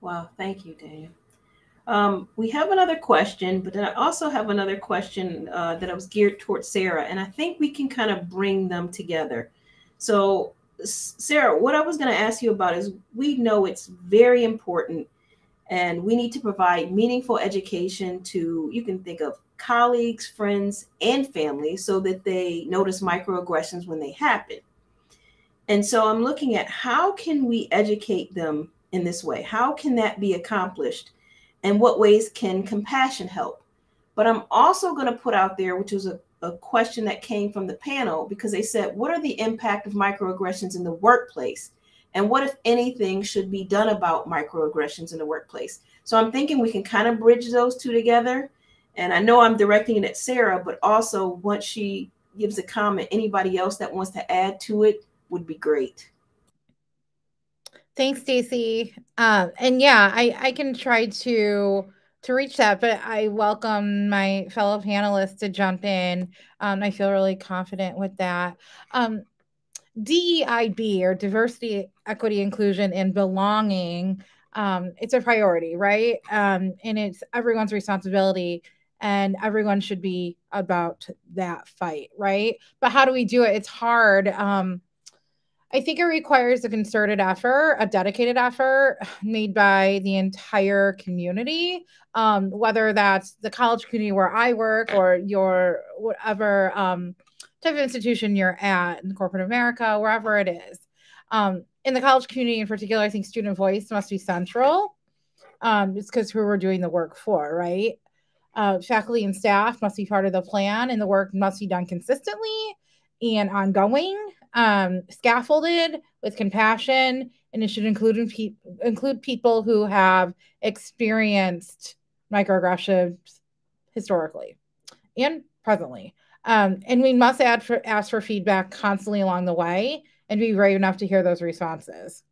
Wow, thank you, Daniel. Um, we have another question, but then I also have another question uh, that I was geared towards Sarah, and I think we can kind of bring them together. So, Sarah, what I was going to ask you about is we know it's very important, and we need to provide meaningful education to, you can think of colleagues, friends, and family so that they notice microaggressions when they happen. And so I'm looking at how can we educate them in this way? How can that be accomplished? and what ways can compassion help? But I'm also going to put out there, which was a, a question that came from the panel, because they said, what are the impact of microaggressions in the workplace? And what, if anything, should be done about microaggressions in the workplace? So I'm thinking we can kind of bridge those two together. And I know I'm directing it at Sarah, but also once she gives a comment, anybody else that wants to add to it would be great. Thanks, Stacy. Um, and yeah, I, I can try to to reach that, but I welcome my fellow panelists to jump in. Um, I feel really confident with that. Um, DEIB or diversity, equity, inclusion, and belonging. Um, it's a priority, right? Um, and it's everyone's responsibility, and everyone should be about that fight, right? But how do we do it? It's hard. Um, I think it requires a concerted effort, a dedicated effort made by the entire community, um, whether that's the college community where I work or your whatever um, type of institution you're at in corporate America, wherever it is. Um, in the college community in particular, I think student voice must be central. Um, it's because who we're doing the work for, right? Uh, faculty and staff must be part of the plan, and the work must be done consistently and ongoing um, scaffolded with compassion, and it should include pe- include people who have experienced microaggressions historically and presently. Um, and we must add for, ask for feedback constantly along the way and be brave enough to hear those responses.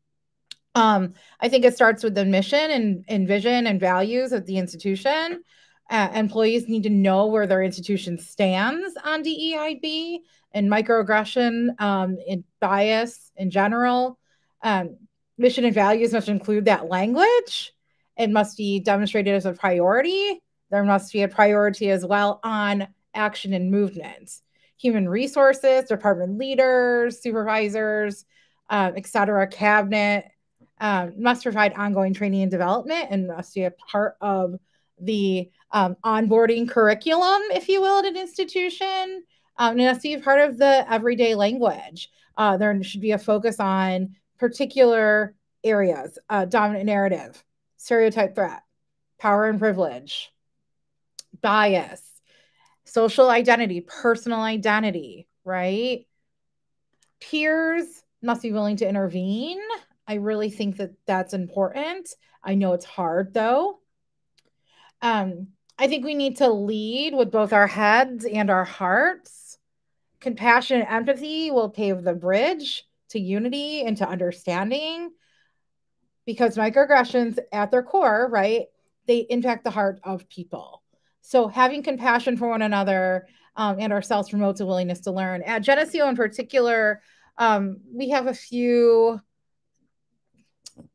Um, I think it starts with the mission and, and vision and values of the institution. Uh, employees need to know where their institution stands on DEIB and microaggression um, and bias in general. Um, mission and values must include that language. It must be demonstrated as a priority. There must be a priority as well on action and movement. Human resources, department leaders, supervisors, uh, et cetera, cabinet um, must provide ongoing training and development and must be a part of the um, onboarding curriculum, if you will, at an institution. Um, and it has part of the everyday language. Uh, there should be a focus on particular areas, uh, dominant narrative, stereotype threat, power and privilege, bias, social identity, personal identity, right? Peers must be willing to intervene. I really think that that's important. I know it's hard though. Um, I think we need to lead with both our heads and our hearts Compassion and empathy will pave the bridge to unity and to understanding because microaggressions at their core, right, they impact the heart of people. So having compassion for one another um, and ourselves promotes a willingness to learn. At Geneseo in particular, um, we have a few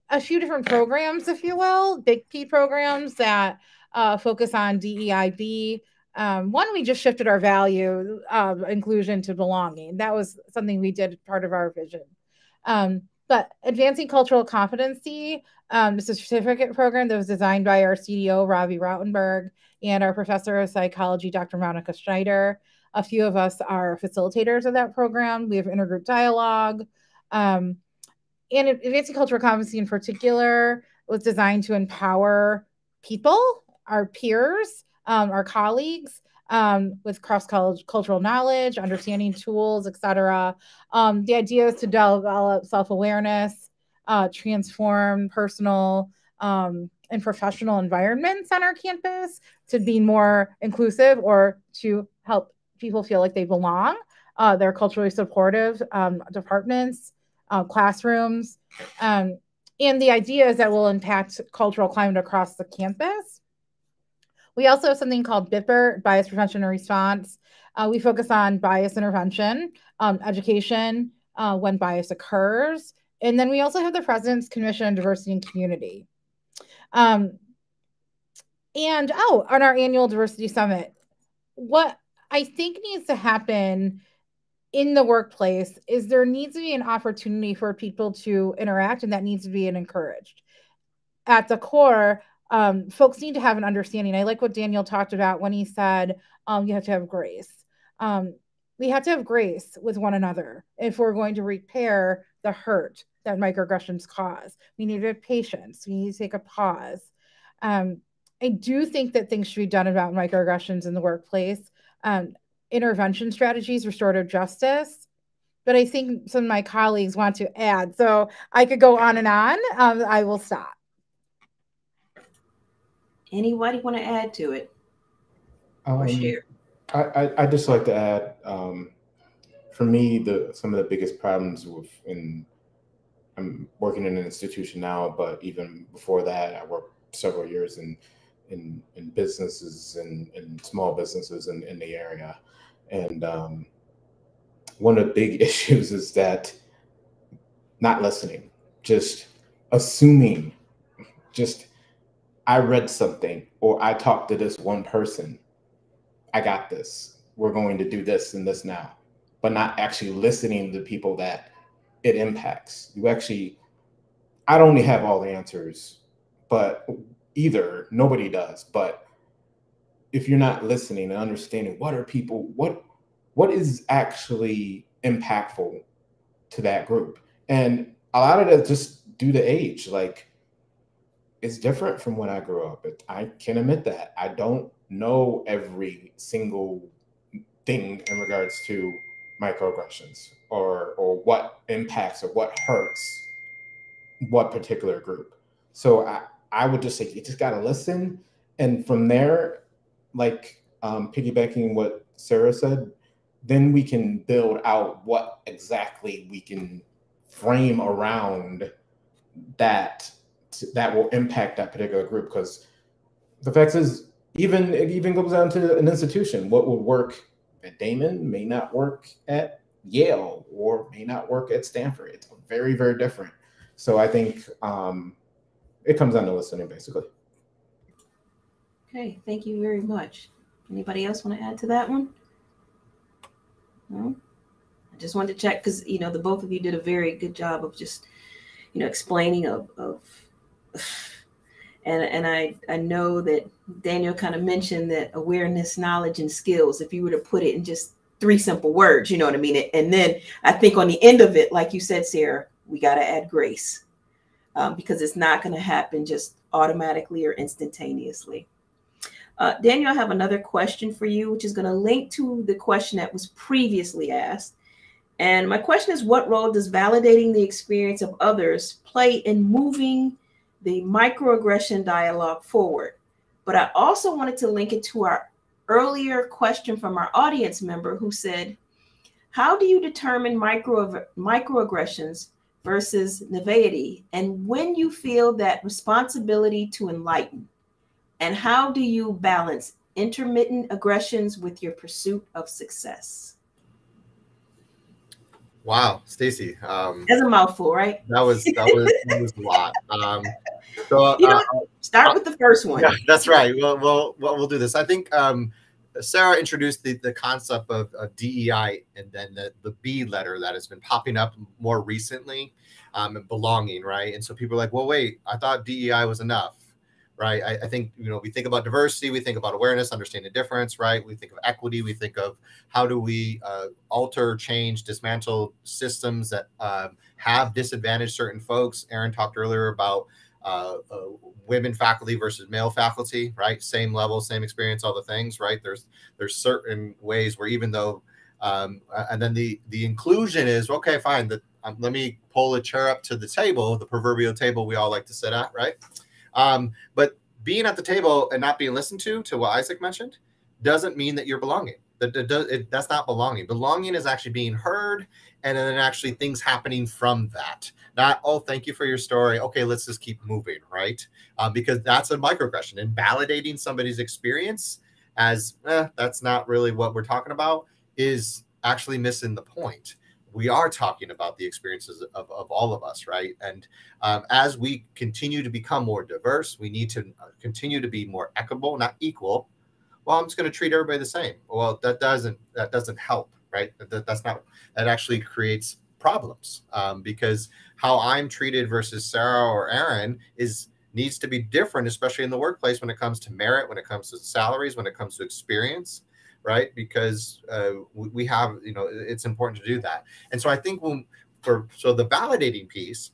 a few different programs, if you will, big P programs that uh, focus on DEIB um, one, we just shifted our value of inclusion to belonging. That was something we did part of our vision. Um, but advancing cultural competency um, is a certificate program that was designed by our CDO, Ravi Rautenberg, and our professor of psychology, Dr. Monica Schneider. A few of us are facilitators of that program. We have intergroup dialogue. Um, and advancing cultural competency in particular was designed to empower people, our peers, um, our colleagues, um, with cross cultural knowledge, understanding tools, etc. Um, the idea is to develop self awareness, uh, transform personal um, and professional environments on our campus to be more inclusive or to help people feel like they belong. Uh, they're culturally supportive um, departments, uh, classrooms. Um, and the idea is that will impact cultural climate across the campus. We also have something called BIPR, Bias Prevention and Response. Uh, we focus on bias intervention, um, education uh, when bias occurs. And then we also have the President's Commission on Diversity and Community. Um, and oh, on our annual diversity summit, what I think needs to happen in the workplace is there needs to be an opportunity for people to interact, and that needs to be encouraged. At the core, um, folks need to have an understanding. I like what Daniel talked about when he said um, you have to have grace. Um, we have to have grace with one another if we're going to repair the hurt that microaggressions cause. We need to have patience. We need to take a pause. Um, I do think that things should be done about microaggressions in the workplace. Um, intervention strategies, restorative justice. But I think some of my colleagues want to add. So I could go on and on. Um, I will stop. Anybody want to add to it or um, share? I, I I just like to add. Um, for me, the some of the biggest problems with in I'm working in an institution now, but even before that, I worked several years in in, in businesses and, in small businesses in, in the area. And um, one of the big issues is that not listening, just assuming, just I read something or I talked to this one person. I got this. We're going to do this and this now, but not actually listening to people that it impacts. You actually, I don't have all the answers, but either nobody does. But if you're not listening and understanding what are people, what what is actually impactful to that group, and a lot of that just due to age, like it's different from when I grew up. I can admit that. I don't know every single thing in regards to microaggressions or or what impacts or what hurts what particular group. So I, I would just say you just gotta listen. And from there, like um, piggybacking what Sarah said, then we can build out what exactly we can frame around that that will impact that particular group because the fact is even it even goes down to an institution. What would work at Daemen may not work at yale or may not work at stanford. It's very very different. So i think um, it comes down to listening basically. Okay thank you very much. Anybody else want to add to that one? No? I just wanted to check because you know the both of you did a very good job of just you know explaining of, of and and I I know that Daniel kind of mentioned that awareness, knowledge, and skills. If you were to put it in just three simple words, you know what I mean. And then I think on the end of it, like you said, Sarah, we got to add grace um, because it's not going to happen just automatically or instantaneously. Uh, Daniel, I have another question for you, which is going to link to the question that was previously asked. And my question is What role does validating the experience of others play in moving the microaggression dialogue forward. But I also wanted to link it to our earlier question from our audience member who said, How do you determine micro, microaggressions versus naivety? And when you feel that responsibility to enlighten? And how do you balance intermittent aggressions with your pursuit of success? Wow, Stacy. Um, That's a mouthful, right? That was that was, that was a lot. Um, so you know, uh, start uh, with the first one. Yeah, that's right. Well, well, well, do this. I think um, Sarah introduced the, the concept of, of DEI and then the, the B letter that has been popping up more recently, um, and belonging, right? And so people are like, well, wait, I thought DEI was enough, right? I, I, think, you know, we think about diversity, we think about awareness, understanding the difference, right? We think of equity, we think of how do we uh, alter, change, dismantle systems that um, have disadvantaged certain folks. Erin talked earlier about uh, uh, women faculty versus male faculty, right? Same level, same experience, all the things, right? There's there's certain ways where even though, um, and then the the inclusion is okay, fine. The, um, let me pull a chair up to the table, the proverbial table we all like to sit at, right? Um, but being at the table and not being listened to, to what Isaac mentioned, doesn't mean that you're belonging. That, that it, that's not belonging. Belonging is actually being heard, and then actually things happening from that. Not oh, thank you for your story. Okay, let's just keep moving, right? Uh, because that's a microaggression and validating somebody's experience as eh, that's not really what we're talking about is actually missing the point we are talking about the experiences of, of all of us, right? And um, as we continue to become more diverse, we need to uh, continue to be more equitable, not equal. Well, I'm just going to treat everybody the same. Well, that doesn't that doesn't help, right? That, that's not that actually creates problems um, because how I'm treated versus Sarah or Erin is needs to be different, especially in the workplace when it comes to merit, when it comes to salaries, when it comes to experience right? Because uh, we have, you know, it's important to do that. And so I think when for so the validating piece,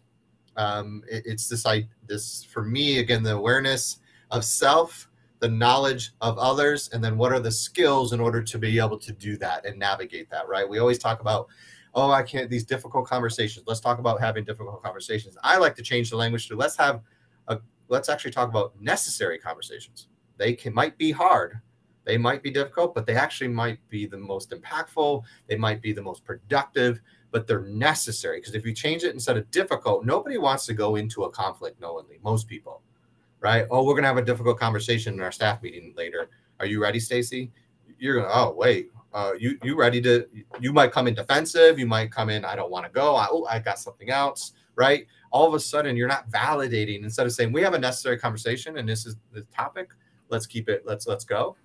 um, it, it's this I this for me again the awareness of self, the knowledge of others, and then what are the skills in order to be able to do that and navigate that, right? We always talk about oh i can't these difficult conversations let's talk about having difficult conversations i like to change the language to let's have a let's actually talk about necessary conversations they can might be hard they might be difficult, but they actually might be the most impactful. They might be the most productive, but they're necessary. Because if you change it instead of difficult, nobody wants to go into a conflict knowingly. Most people, right? Oh, we're gonna have a difficult conversation in our staff meeting later. Are you ready, Stacy? You're gonna. Oh, wait. Uh, you you ready to? You might come in defensive. You might come in. I don't want to go. I, oh, I got something else. Right. All of a sudden, you're not validating. Instead of saying we have a necessary conversation and this is the topic, let's keep it. Let's let's go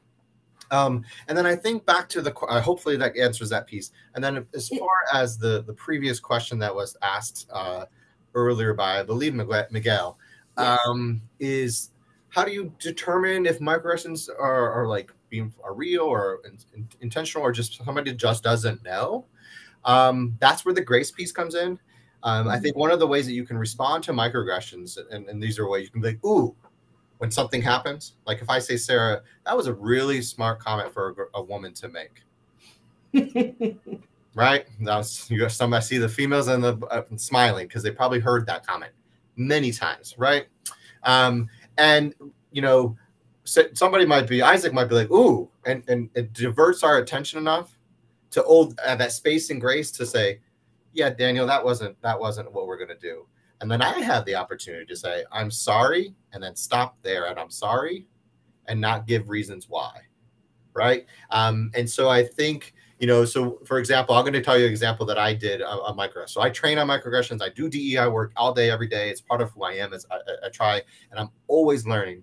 um, and then I think back to the uh, hopefully that answers that piece. And then as far as the the previous question that was asked uh, earlier by I believe Miguel um, is how do you determine if microaggressions are, are like being are real or in, in, intentional or just somebody just doesn't know? Um, that's where the grace piece comes in. Um, I mm-hmm. think one of the ways that you can respond to microaggressions, and, and these are ways you can be like, "Ooh, when something happens. Like if I say, Sarah, that was a really smart comment for a, a woman to make. right? That was you got some. I see the females and the uh, smiling because they probably heard that comment many times, right? Um, and you know, somebody might be Isaac might be like, ooh, and and it diverts our attention enough to old uh, that space and grace to say, yeah, Daniel, that wasn't that wasn't what we're gonna do. And then I have the opportunity to say, I'm sorry, and then stop there and I'm sorry and not give reasons why. Right. Um, and so I think, you know, so for example, I'm going to tell you an example that I did on, on microaggressions. So I train on microaggressions. I do DEI work all day, every day. It's part of who I am. As I, I try, and I'm always learning.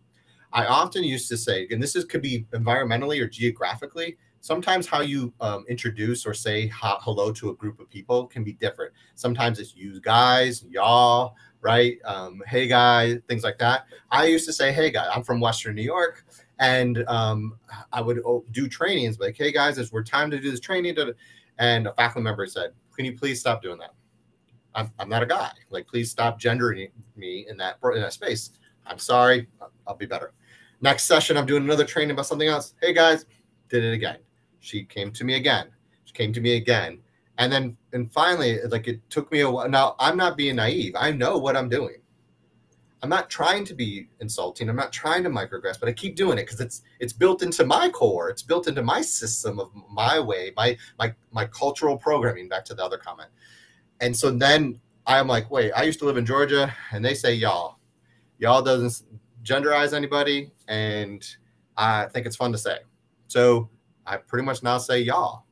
I often used to say, and this is could be environmentally or geographically sometimes how you um, introduce or say hello to a group of people can be different. Sometimes it's you guys, y'all, right? Um, hey guys, things like that. I used to say, hey guys, I'm from Western New York. And um, I would do trainings like, hey guys, it's we're time to do this training. And a faculty member said, can you please stop doing that? I'm, I'm not a guy. Like, please stop gendering me in that in that space. I'm sorry. I'll be better. Next session, I'm doing another training about something else. Hey guys, did it again she came to me again. She came to me again. And then, and finally, like it took me a while. Now, I'm not being naive. I know what I'm doing. I'm not trying to be insulting. I'm not trying to microaggress, but I keep doing it because it's it's built into my core. It's built into my system of my way, my my my cultural programming. Back to the other comment, and so then I'm like, wait, I used to live in Georgia, and they say y'all, y'all doesn't genderize anybody, and I think it's fun to say. So I pretty much now say y'all.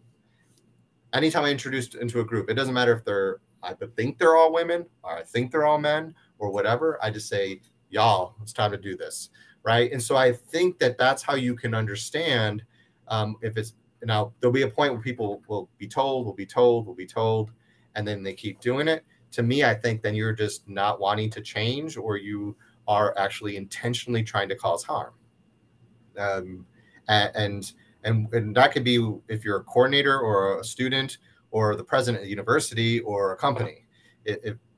Anytime I introduce into a group, it doesn't matter if they're I think they're all women or I think they're all men or whatever. I just say y'all. It's time to do this, right? And so I think that that's how you can understand Um, if it's now, there'll be a point where people will be told, will be told, will be told, and then they keep doing it. To me, I think then you're just not wanting to change, or you are actually intentionally trying to cause harm. Um, and, and and that could be if you're a coordinator or a student or the president of the university or a company,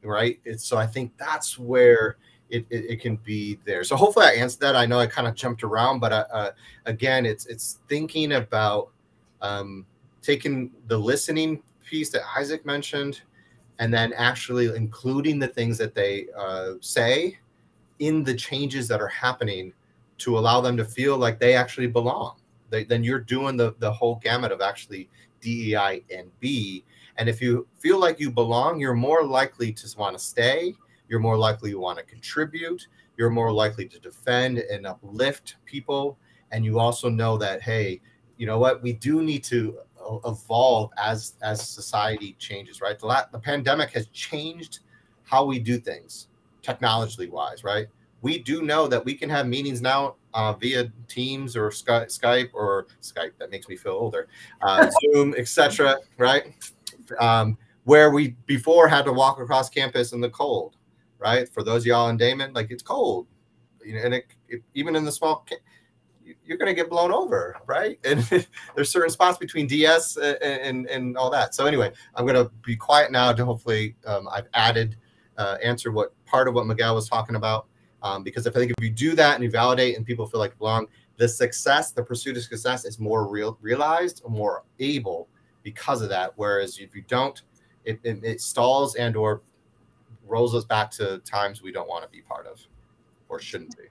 right? It's, so I think that's where it, it, it, can be there. So hopefully I answered that. I know I kind of jumped around, but uh, uh, again, it's it's thinking about um, taking the listening piece that Isaac mentioned, and then actually including the things that they uh, say in the changes that are happening to allow them to feel like they actually belong. Then you're doing the, the whole gamut of actually DEI and B. And if you feel like you belong, you're more likely to want to stay. You're more likely to want to contribute. You're more likely to defend and uplift people. And you also know that, hey, you know what? We do need to uh, evolve as as society changes, right? The, la- the pandemic has changed how we do things technologically wise, right? We do know that we can have meetings now uh, via Teams or Sky- Skype or Skype. That makes me feel older. Uh, Zoom, etc. Right? Um, where we before had to walk across campus in the cold, right? For those y'all in Daemen, like it's cold, and it, it even in the small you're going to get blown over, right? And there's certain spots between DS and, and, and all that. So anyway, I'm going to be quiet now to hopefully um, I've added uh, answer what part of what Miguel was talking about. Um, because if I think if you do that and you validate and people feel like belong, the success, the pursuit of success is more real realized or more able because of that. Whereas if you don't, it, it, it stalls and or rolls us back to times we don't want to be part of or shouldn't be.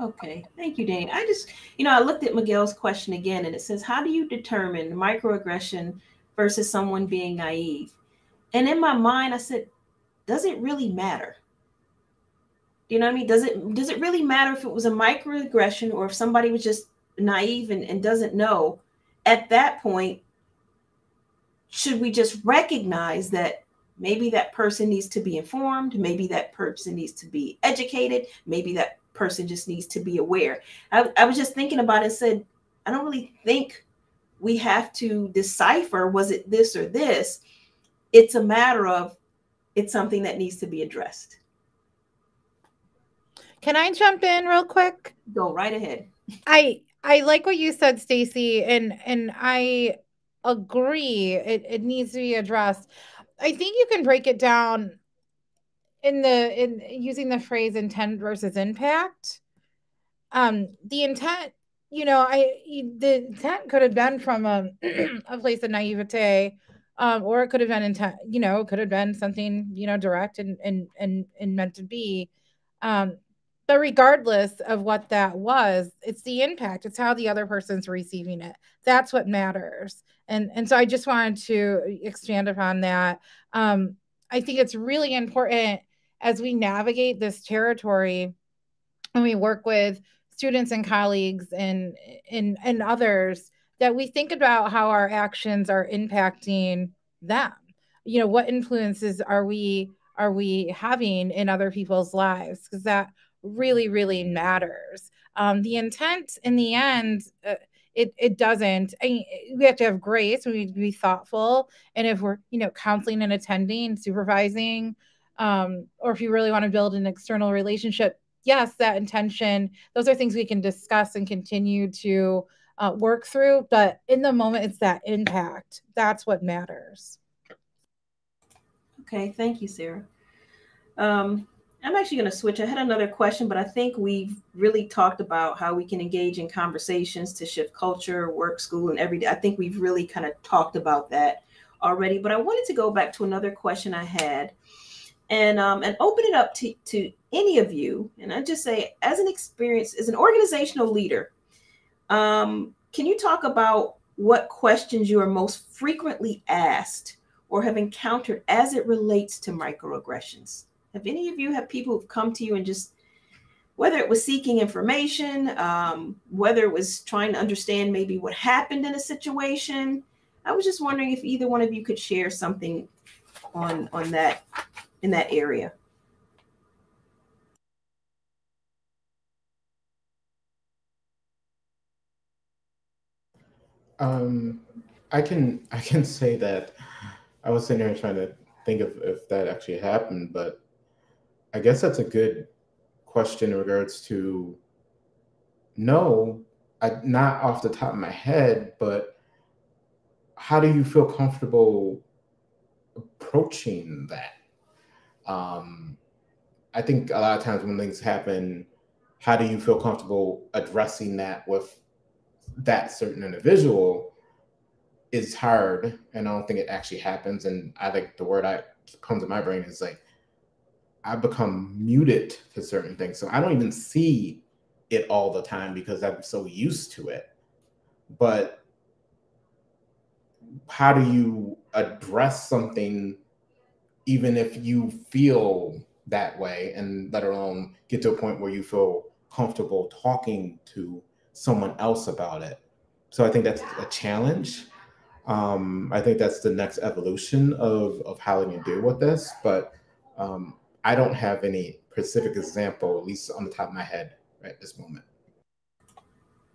Okay, thank you, Dane. I just, you know, I looked at Miguel's question again and it says, How do you determine microaggression versus someone being naive? And in my mind, I said, Does it really matter? You know what I mean? Does it does it really matter if it was a microaggression or if somebody was just naive and, and doesn't know? At that point, should we just recognize that maybe that person needs to be informed, maybe that person needs to be educated, maybe that person just needs to be aware. I, I was just thinking about it and said, I don't really think we have to decipher was it this or this. It's a matter of it's something that needs to be addressed. Can I jump in real quick? Go right ahead. I I like what you said, Stacy, and and I agree. It it needs to be addressed. I think you can break it down in the in using the phrase intent versus impact um the intent you know i the intent could have been from a, a place of naivete um or it could have been intent you know it could have been something you know direct and and and, and meant to be um but regardless of what that was it's the impact it's how the other person's receiving it. That's what matters. And and so i just wanted to expand upon that. Um i think it's really important as we navigate this territory and we work with students and colleagues and and, and others that we think about how our actions are impacting them. You know what influences are we are we having in other people's lives? Because that really really matters um, the intent in the end uh, it, it doesn't I mean, we have to have grace we need to be thoughtful and if we're you know counseling and attending supervising um, or if you really want to build an external relationship, yes, that intention, those are things we can discuss and continue to uh, work through. But in the moment, it's that impact. That's what matters. Okay, thank you, Sarah. Um, I'm actually going to switch. I had another question, but I think we've really talked about how we can engage in conversations to shift culture, work, school, and every day. I think we've really kind of talked about that already. But I wanted to go back to another question I had and um, and open it up to, to any of you. And I just say, as an experience, as an organizational leader, um, can you talk about what questions you are most frequently asked or have encountered as it relates to microaggressions? Have any of you have people who've come to you and just whether it was seeking information, um, whether it was trying to understand maybe what happened in a situation? I was just wondering if either one of you could share something on on that in that area. Um, I can I can say that I was sitting here trying to think of if that actually happened, but I guess that's a good question in regards to no, I, not off the top of my head, but how do you feel comfortable approaching that? Um, I think a lot of times when things happen, how do you feel comfortable addressing that with that certain individual is hard. And I don't think it actually happens. And I think the word I comes to my brain is like, I become muted to certain things. So I don't even see it all the time because I'm so used to it. But how do you address something even if you feel that way and let alone get to a point where you feel comfortable talking to someone else about it so i think that's a challenge um, i think that's the next evolution of of how you deal with this but um, i don't have any specific example at least on the top of my head right this moment.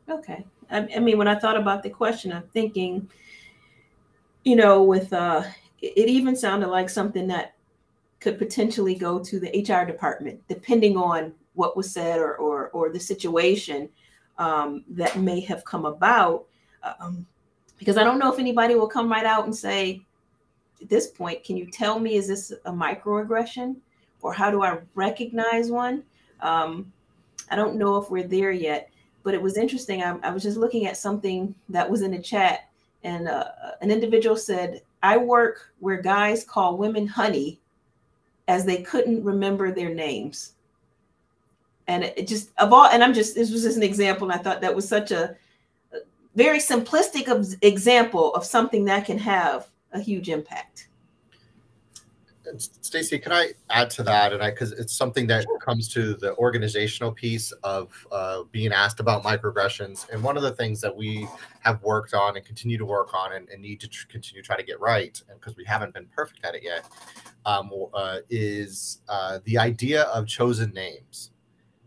Okay. I, I mean when i thought about the question i'm thinking you know with uh it even sounded like something that could potentially go to the HR department, depending on what was said or or, or the situation um, that may have come about. Um, because I don't know if anybody will come right out and say, at this point, can you tell me is this a microaggression, or how do I recognize one? Um, I don't know if we're there yet, but it was interesting. I, I was just looking at something that was in the chat, and uh, an individual said, "I work where guys call women honey." as they couldn't remember their names. And it just of all, and I'm just this was just an example. And I thought that was such a very simplistic example of something that can have a huge impact. Stacy, can I add to that? And I, because it's something that sure. comes to the organizational piece of uh, being asked about microaggressions. And one of the things that we have worked on and continue to work on and, and need to tr- continue to try to get right, because we haven't been perfect at it yet, um, uh, is uh, the idea of chosen names.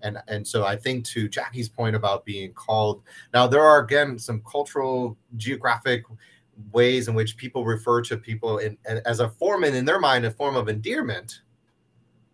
And, and so I think to Jackie's point about being called, now there are again some cultural, geographic ways in which people refer to people in, as a form and in their mind a form of endearment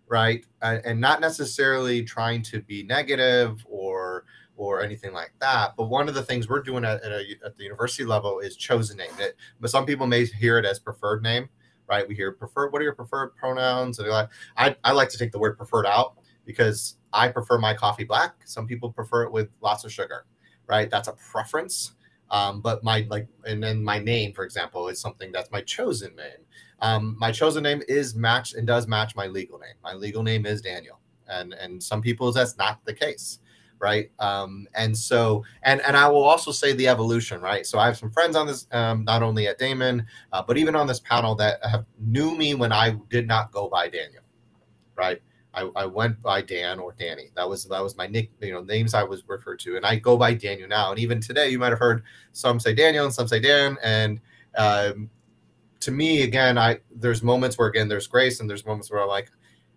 right? And not necessarily trying to be negative or or anything like that. But one of the things we're doing at, at, a, at the university level is chosen name. It but some people may hear it as preferred name right? We hear preferred what are your preferred pronouns? And like I, I like to take the word preferred out because i prefer my coffee black. Some people prefer it with lots of sugar right? That's a preference um, but my like, and then my name, for example, is something that's my chosen name. Um, my chosen name is matched and does match my legal name. My legal name is Daniel, and and some people that's not the case, right? Um, and so, and and I will also say the evolution, right? So I have some friends on this, um, not only at Daemen, uh, but even on this panel that have knew me when I did not go by Daniel, right? I, I went by Dan or Danny. That was that was my nick, you know, names I was referred to, and I go by Daniel now. And even today, you might have heard some say Daniel and some say Dan. And um, to me, again, I there's moments where again there's grace, and there's moments where I'm like,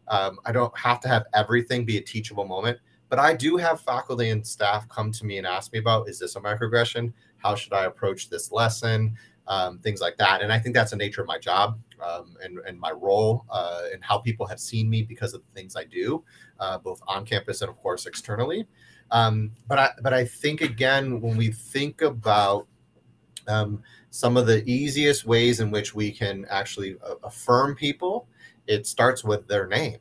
um, I don't have to have everything be a teachable moment, but I do have faculty and staff come to me and ask me about, is this a microaggression? How should I approach this lesson? Um, things like that. And I think that's the nature of my job um, and, and my role uh, and how people have seen me because of the things I do, uh, both on campus and of course externally. Um, but I but I think again when we think about um, some of the easiest ways in which we can actually uh, affirm people, it starts with their name.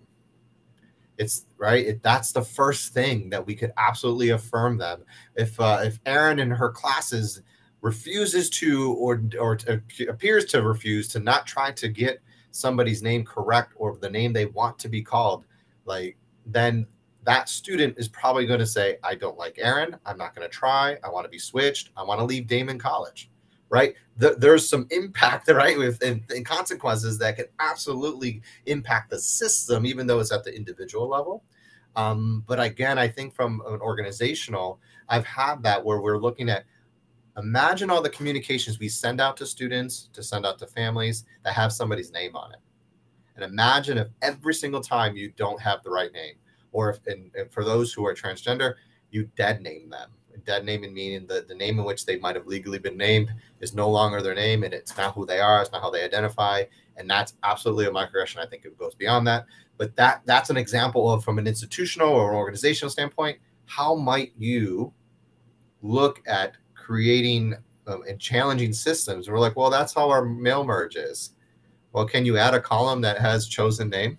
It's right. It, that's the first thing that we could absolutely affirm them. If uh, if Erin in her classes refuses to or or to, appears to refuse to not try to get somebody's name correct or the name they want to be called like then that student is probably going to say i don't like Erin. i'm not going to try. I want to be switched. I want to leave Daemen college. Right? The, there's some impact right with and, and consequences that can absolutely impact the system even though it's at the individual level. Um, but again i think from an organizational i've had that where we're looking at Imagine all the communications we send out to students, to send out to families that have somebody's name on it. And imagine if every single time you don't have the right name, or if and, and for those who are transgender, you dead name them. dead naming meaning the, the name in which they might have legally been named is no longer their name and it's not who they are, it's not how they identify. And that's absolutely a microaggression. I think it goes beyond that. But that that's an example of from an institutional or an organizational standpoint, how might you look at creating um, and challenging systems? We're like, well, that's how our mail merge is. Well, can you add a column that has chosen name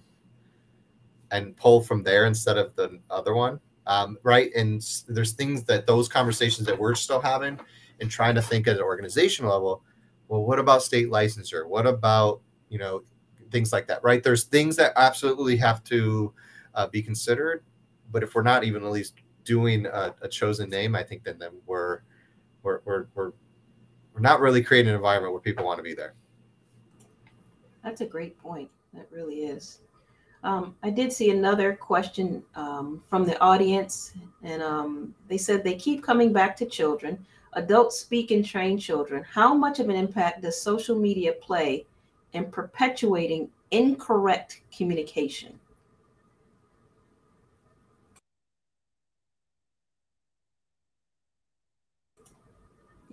and pull from there instead of the other one? Um, right. And there's things that those conversations that we're still having and trying to think at an organizational level. Well, what about state licensure? What about, you know, things like that, right? There's things that absolutely have to uh, be considered. But if we're not even at least doing a, a chosen name, I think then, then we're, we're, we're, we're, we're not really creating an environment where people want to be there. That's a great point. That really is. Um, I did see another question um, from the audience, and um, they said they keep coming back to children. Adults speak and train children. How much of an impact does social media play in perpetuating incorrect communication?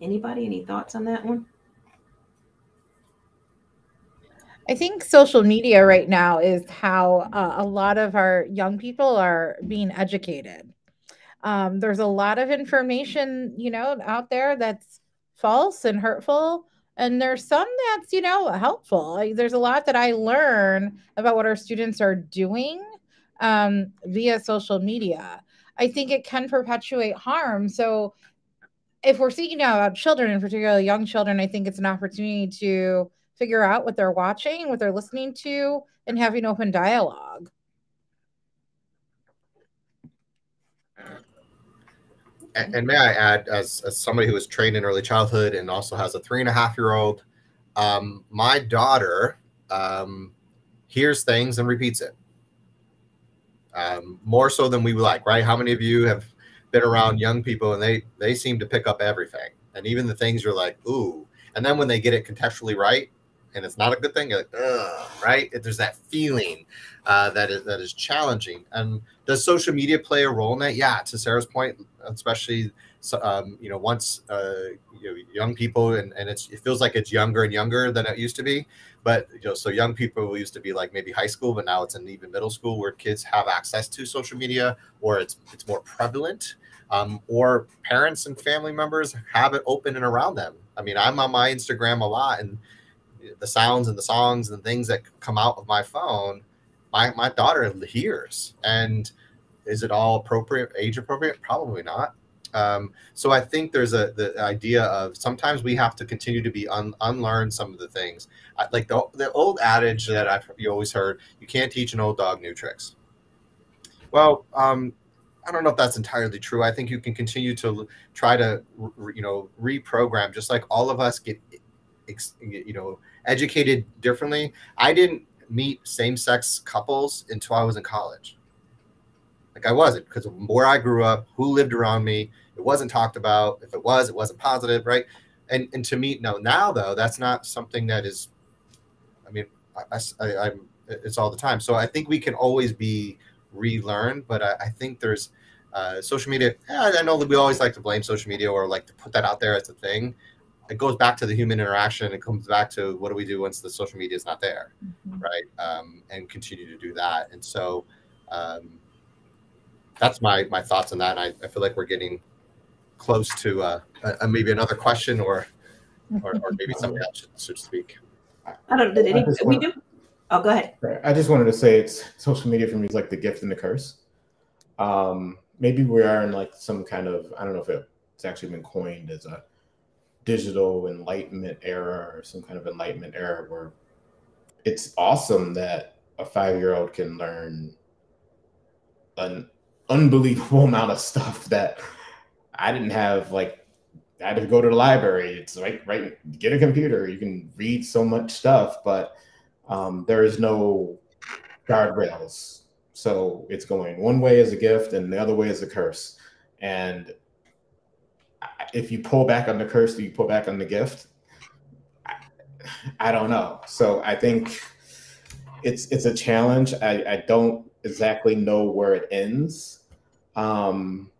Anybody, any thoughts on that one? I think social media right now is how uh, a lot of our young people are being educated. Um, there's a lot of information, you know, out there that's false and hurtful, and there's some that's, you know, helpful. There's a lot that I learn about what our students are doing um, via social media. I think it can perpetuate harm. So, if we're speaking about children, and particularly young children, I think it's an opportunity to figure out what they're watching, what they're listening to, and having open dialogue. And, and may I add, as, as somebody who was trained in early childhood and also has a three and a half year old, um, my daughter um, hears things and repeats it. Um, more so than we like, right? How many of you have been around young people and they they seem to pick up everything, and even the things you're like, ooh, and then when they get it contextually right, and it's not a good thing. Like, right? There's that feeling uh, that is that is challenging. And does social media play a role in that? Yeah, to Sarah's point, especially um, you know once uh, you know, young people and, and it's it feels like it's younger and younger than it used to be. But you know, so young people used to be like maybe high school, but now it's in even middle school where kids have access to social media, or it's it's more prevalent. Um, or parents and family members have it open and around them. I mean, I'm on my Instagram a lot, and the sounds and the songs and things that come out of my phone, my, my daughter hears. And is it all appropriate, age appropriate? Probably not. Um, so I think there's a the idea of sometimes we have to continue to be un, unlearn some of the things. I, like the, the old adage that I've you always heard, you can't teach an old dog new tricks. Well, um, I don't know if that's entirely true. I think you can continue to try to, you know, reprogram, just like all of us get, you know, educated differently. I didn't meet same-sex couples until I was in college. Like I wasn't because where I grew up, who lived around me, it wasn't talked about. If it was, it wasn't positive, right? And and to me, no, now though, that's not something that is. I mean, I, I, am it's all the time. So I think we can always be relearned, but I, I think there's uh, social media. Yeah, I know that we always like to blame social media or like to put that out there as a thing it goes back to the human interaction. It comes back to what do we do once the social media is not there, mm-hmm. right? Um, and continue to do that. And so um, that's my my thoughts on that. And I, I feel like we're getting close to uh, uh, maybe another question or or, or maybe somebody else should, should speak. I don't. Did any, we do? Oh, go ahead. I just wanted to say it's social media for me is like the gift and the curse. Um, maybe we are in like some kind of I don't know if it's actually been coined as a digital enlightenment era or some kind of enlightenment era where it's awesome that a five year old can learn an unbelievable amount of stuff that I didn't have. Like, I had to go to the library. It's like, right, get a computer. You can read so much stuff, but um, there is no guardrails. So it's going one way as a gift and the other way as a curse. And if you pull back on the curse, do you pull back on the gift? I, I don't know. So I think it's it's a challenge. I, I don't exactly know where it ends. Um,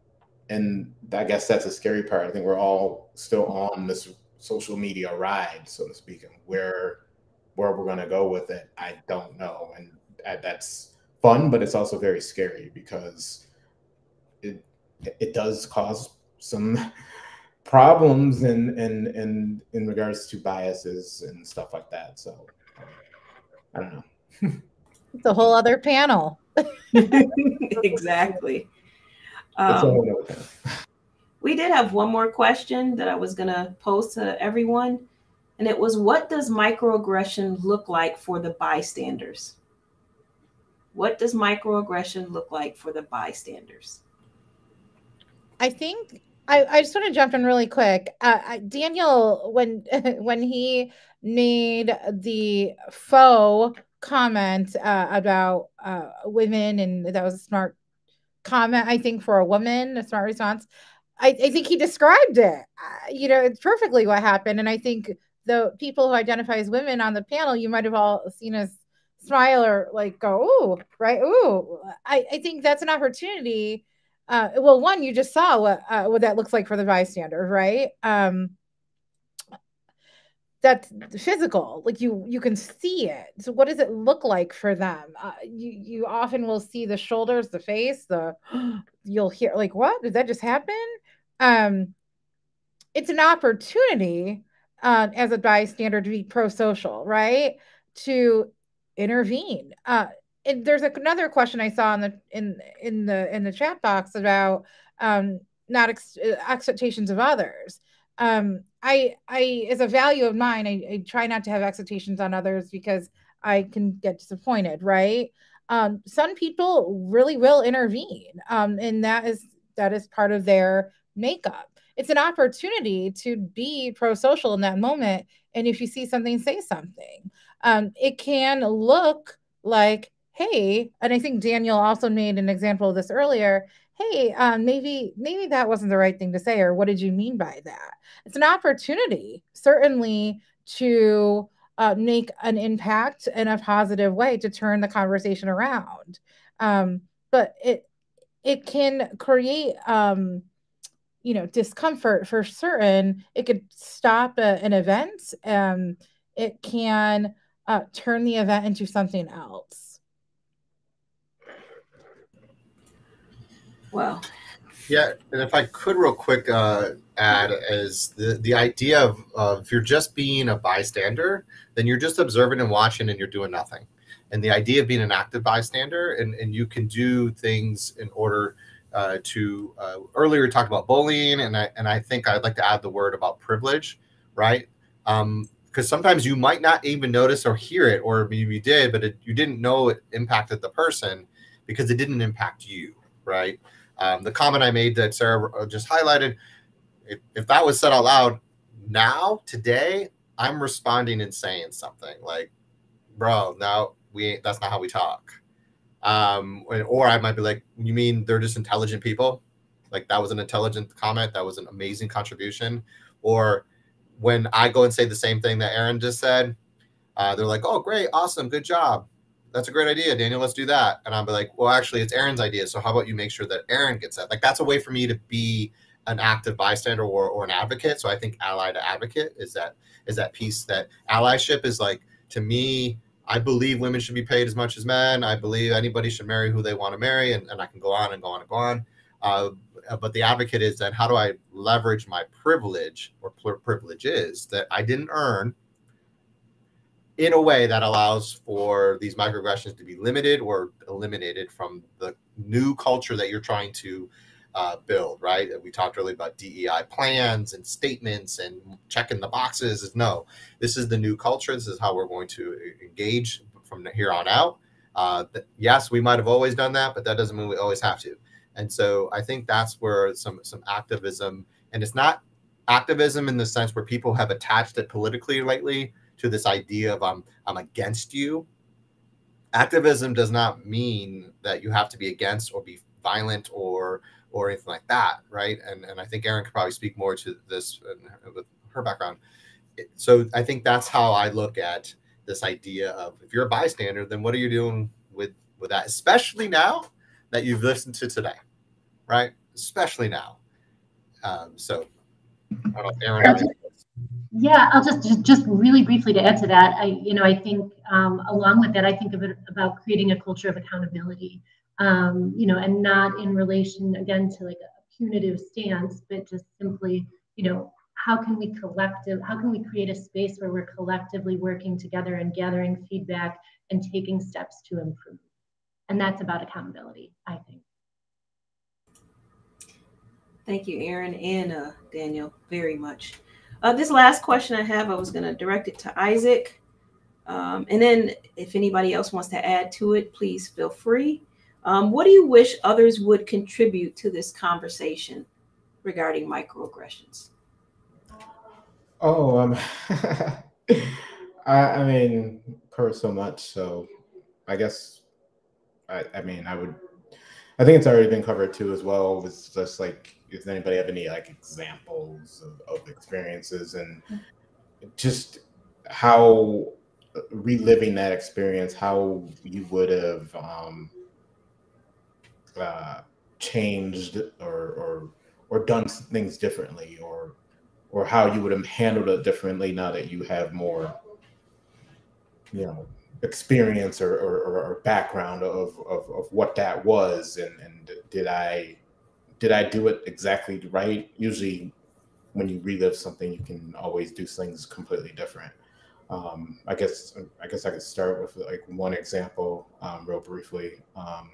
and I guess that's a scary part. I think we're all still on this social media ride, so to speak, and where where we're going to go with it, I don't know. And that's fun, but it's also very scary because it it does cause some problems in in in in regards to biases and stuff like that. So I don't know. it's a whole other panel. exactly. Um, we did have one more question that I was going to pose to everyone, and it was what does microaggression look like for the bystanders? What does microaggression look like for the bystanders? I think I, I just want to jump in really quick. Uh, Daniel, when when he made the faux comment uh, about uh, women, and that was a smart comment, I think, for a woman, a smart response. I, I think he described it. Uh, you know, it's perfectly what happened. And I think the people who identify as women on the panel, you might have all seen us smile or like go, ooh, right? Ooh. I, I think that's an opportunity. Uh, well, one, you just saw what uh, what that looks like for the bystander, right? Um, that's physical like you you can see it. So what does it look like for them? Uh, you you often will see the shoulders the face the you'll hear like what? Did that just happen? Um it's an opportunity um, as a bystander to be pro-social right? To intervene. Uh and there's another question i saw in the in in the in the chat box about um not ex- uh, expectations of others. Um I I as a value of mine, I, I try not to have expectations on others because I can get disappointed, right? Um, some people really will intervene, um, and that is that is part of their makeup. It's an opportunity to be pro-social in that moment, and if you see something, say something. Um, it can look like, hey, and I think Daniel also made an example of this earlier hey um, maybe maybe that wasn't the right thing to say or what did you mean by that? It's an opportunity certainly to uh, make an impact in a positive way to turn the conversation around. Um, but it it can create um, you know discomfort for certain. It could stop a, an event um, it can uh, turn the event into something else Well, Yeah, and if I could real quick uh, add is the the idea of, if you're just being a bystander, then you're just observing and watching and you're doing nothing. And the idea of being an active bystander and, and you can do things in order uh, to uh, earlier we talked about bullying and I and I think I'd like to add the word about privilege, right? Um, because sometimes you might not even notice or hear it, or maybe you did, but it, you didn't know it impacted the person because it didn't impact you, right? Um, the comment I made that Sarah uh, just highlighted, if, if that was said out loud, now today I'm responding and saying something like, "Bro, now we ain't, that's not how we talk." Um, or I might be like, "You mean they're just intelligent people?" Like that was an intelligent comment. That was an amazing contribution. Or when I go and say the same thing that Erin just said, uh, they're like, "Oh, great, awesome, good job." That's a great idea, Daniel. Let's do that. And I'll be like, well, actually, it's Erin's idea. So how about you make sure that Erin gets that? Like that's a way for me to be an active bystander or, or an advocate. So I think ally to advocate is that is that piece that allyship is like to me. I believe women should be paid as much as men. I believe anybody should marry who they want to marry, and, and I can go on and go on and go on. Uh, but the advocate is that how do I leverage my privilege or privilege is that I didn't earn in a way that allows for these microaggressions to be limited or eliminated from the new culture that you're trying to uh, build, right? We talked earlier about DEI plans and statements and checking the boxes. Is no, this is the new culture. This is how we're going to engage from here on out. Uh, yes, we might have always done that, but that doesn't mean we always have to. And so I think that's where some some activism, and it's not activism in the sense where people have attached it politically lately to this idea of I'm I'm against you. Activism does not mean that you have to be against or be violent or or anything like that, right? And and I think Erin could probably speak more to this with her background. So I think that's how I look at this idea of if you're a bystander, then what are you doing with with that? Especially now that you've listened to today, right? especially now. Um, so, I don't know, Erin. Yeah, I'll just, just just really briefly to add to that. I you know I think um, along with that, I think of it about creating a culture of accountability. Um, you know, and not in relation again to like a punitive stance, but just simply you know how can we collective how can we create a space where we're collectively working together and gathering feedback and taking steps to improve and that's about accountability i think thank you Erin and uh, daniel very much uh, this last question i have i was going to direct it to isaac um, and then if anybody else wants to add to it please feel free um, what do you wish others would contribute to this conversation regarding microaggressions Oh, um, I, I mean, covered so much. So I guess, I, I mean, I would, I think it's already been covered too as well. It's just like, does anybody have any like examples of, of experiences and just how reliving that experience, how you would have um, uh, changed or, or or done things differently or or how you would have handled it differently now that you have more, you know, experience or, or, or background of, of, of what that was and, and did I did I do it exactly right? Usually when you relive something, you can always do things completely different. Um, I guess I guess I could start with like one example um, real briefly. Um,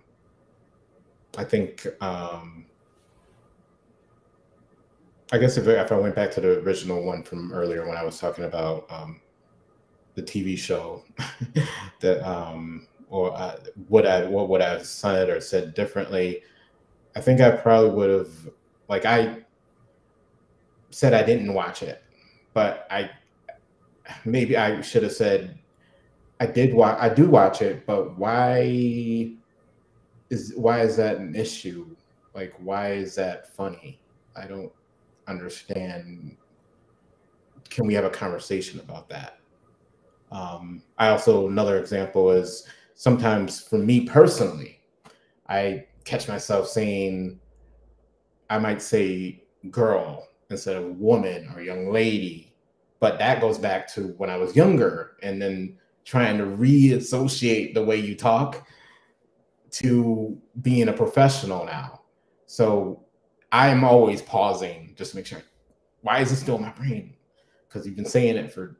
I think um, I guess if, if I went back to the original one from earlier when I was talking about um, the TV show, that um, or uh, what I what would I have said or said differently, I think I probably would have like I said I didn't watch it, but I maybe I should have said I did watch I do watch it, but why is why is that an issue? Like why is that funny? I don't understand can we have a conversation about that um, i also another example is sometimes for me personally i catch myself saying i might say girl instead of woman or young lady but that goes back to when i was younger and then trying to reassociate the way you talk to being a professional now so I'm always pausing just to make sure. Why is this still in my brain? Because you've been saying it for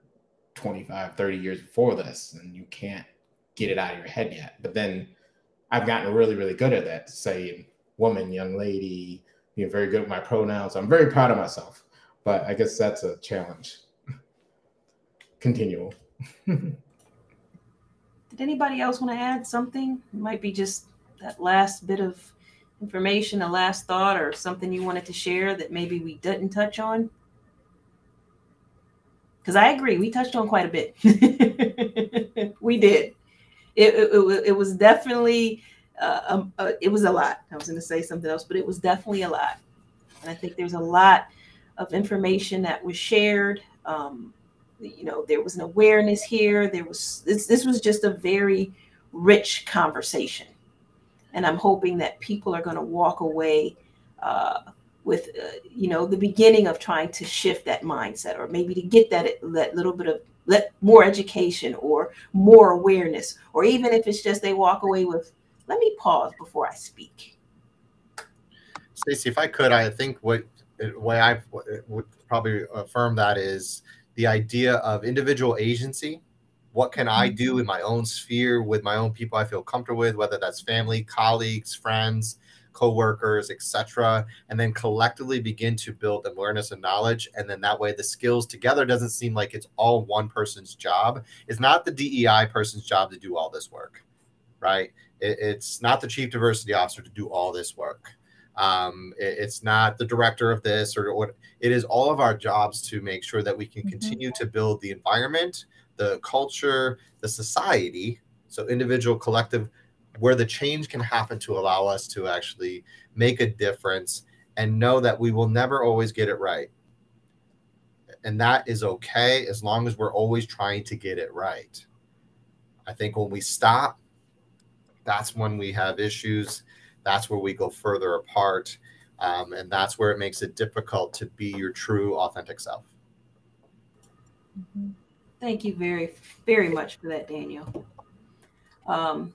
25, 30 years before this, and you can't get it out of your head yet. But then I've gotten really, really good at that, saying woman, young lady, being very good with my pronouns. I'm very proud of myself, but I guess that's a challenge. Continual. Did anybody else want to add something? It might be just that last bit of information, a last thought, or something you wanted to share that maybe we didn't touch on? Because I agree, we touched on quite a bit. we did. It, it, it, was definitely, uh, um, uh, it was a lot. I was going to say something else, but it was definitely a lot. And I think there's a lot of information that was shared. Um, you know, there was an awareness here. There was this. This was just a very rich conversation and I'm hoping that people are going to walk away uh, with uh, you know the beginning of trying to shift that mindset, or maybe to get that that little bit of let more education or more awareness, or even if it's just they walk away with, let me pause before I speak. Stacy, if I could, I think what uh, way I uh, would probably affirm that is the idea of individual agency what can I mm-hmm. do in my own sphere with my own people I feel comfortable with, whether that's family, colleagues, friends, co-workers, etc., and then collectively begin to build awareness and knowledge. And then that way the skills together doesn't seem like it's all one person's job. It's not the DEI person's job to do all this work, right? It, it's not the chief diversity officer to do all this work. Um, it, it's not the director of this or what it is all of our jobs to make sure that we can mm-hmm. continue to build the environment the culture, the society, so individual, collective, where the change can happen to allow us to actually make a difference and know that we will never always get it right. And that is okay as long as we're always trying to get it right. I think when we stop, that's when we have issues. That's where we go further apart. Um, and that's where it makes it difficult to be your true, authentic self. Mm-hmm. Thank you very, very much for that, Daniel. Um,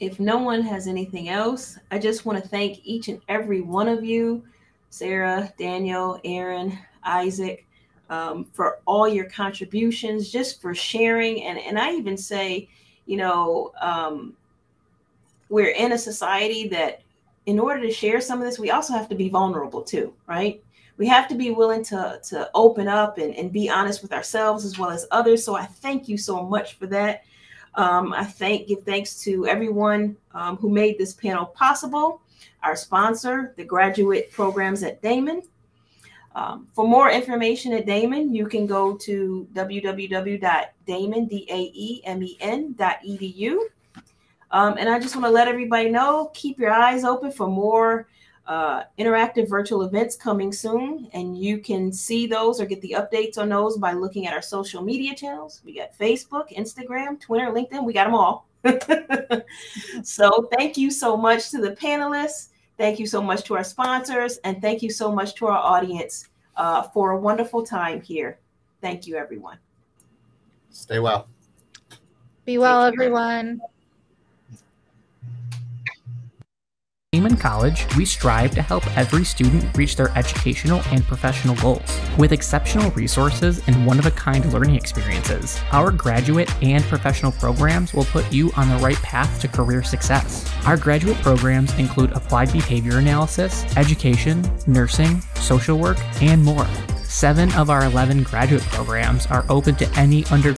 if no one has anything else, I just want to thank each and every one of you, Sarah, Daniel, Erin, Isaac, um, for all your contributions, just for sharing. And, and I even say, you know, um, we're in a society that in order to share some of this, we also have to be vulnerable too, right? We have to be willing to, to open up and, and be honest with ourselves as well as others. So I thank you so much for that. Um, I thank give thanks to everyone um, who made this panel possible. Our sponsor, the graduate programs at Daemen. Um, for more information at Daemen, you can go to www.daemen.edu. Um, and I just want to let everybody know keep your eyes open for more uh, interactive virtual events coming soon. And you can see those or get the updates on those by looking at our social media channels. We got Facebook, Instagram, Twitter, LinkedIn. We got them all. so thank you so much to the panelists. Thank you so much to our sponsors. And thank you so much to our audience uh, for a wonderful time here. Thank you, everyone. Stay well. Be well, everyone. Daemen College, we strive to help every student reach their educational and professional goals. With exceptional resources and one of a kind learning experiences, our graduate and professional programs will put you on the right path to career success. Our graduate programs include applied behavior analysis, education, nursing, social work, and more. Seven of our 11 graduate programs are open to any under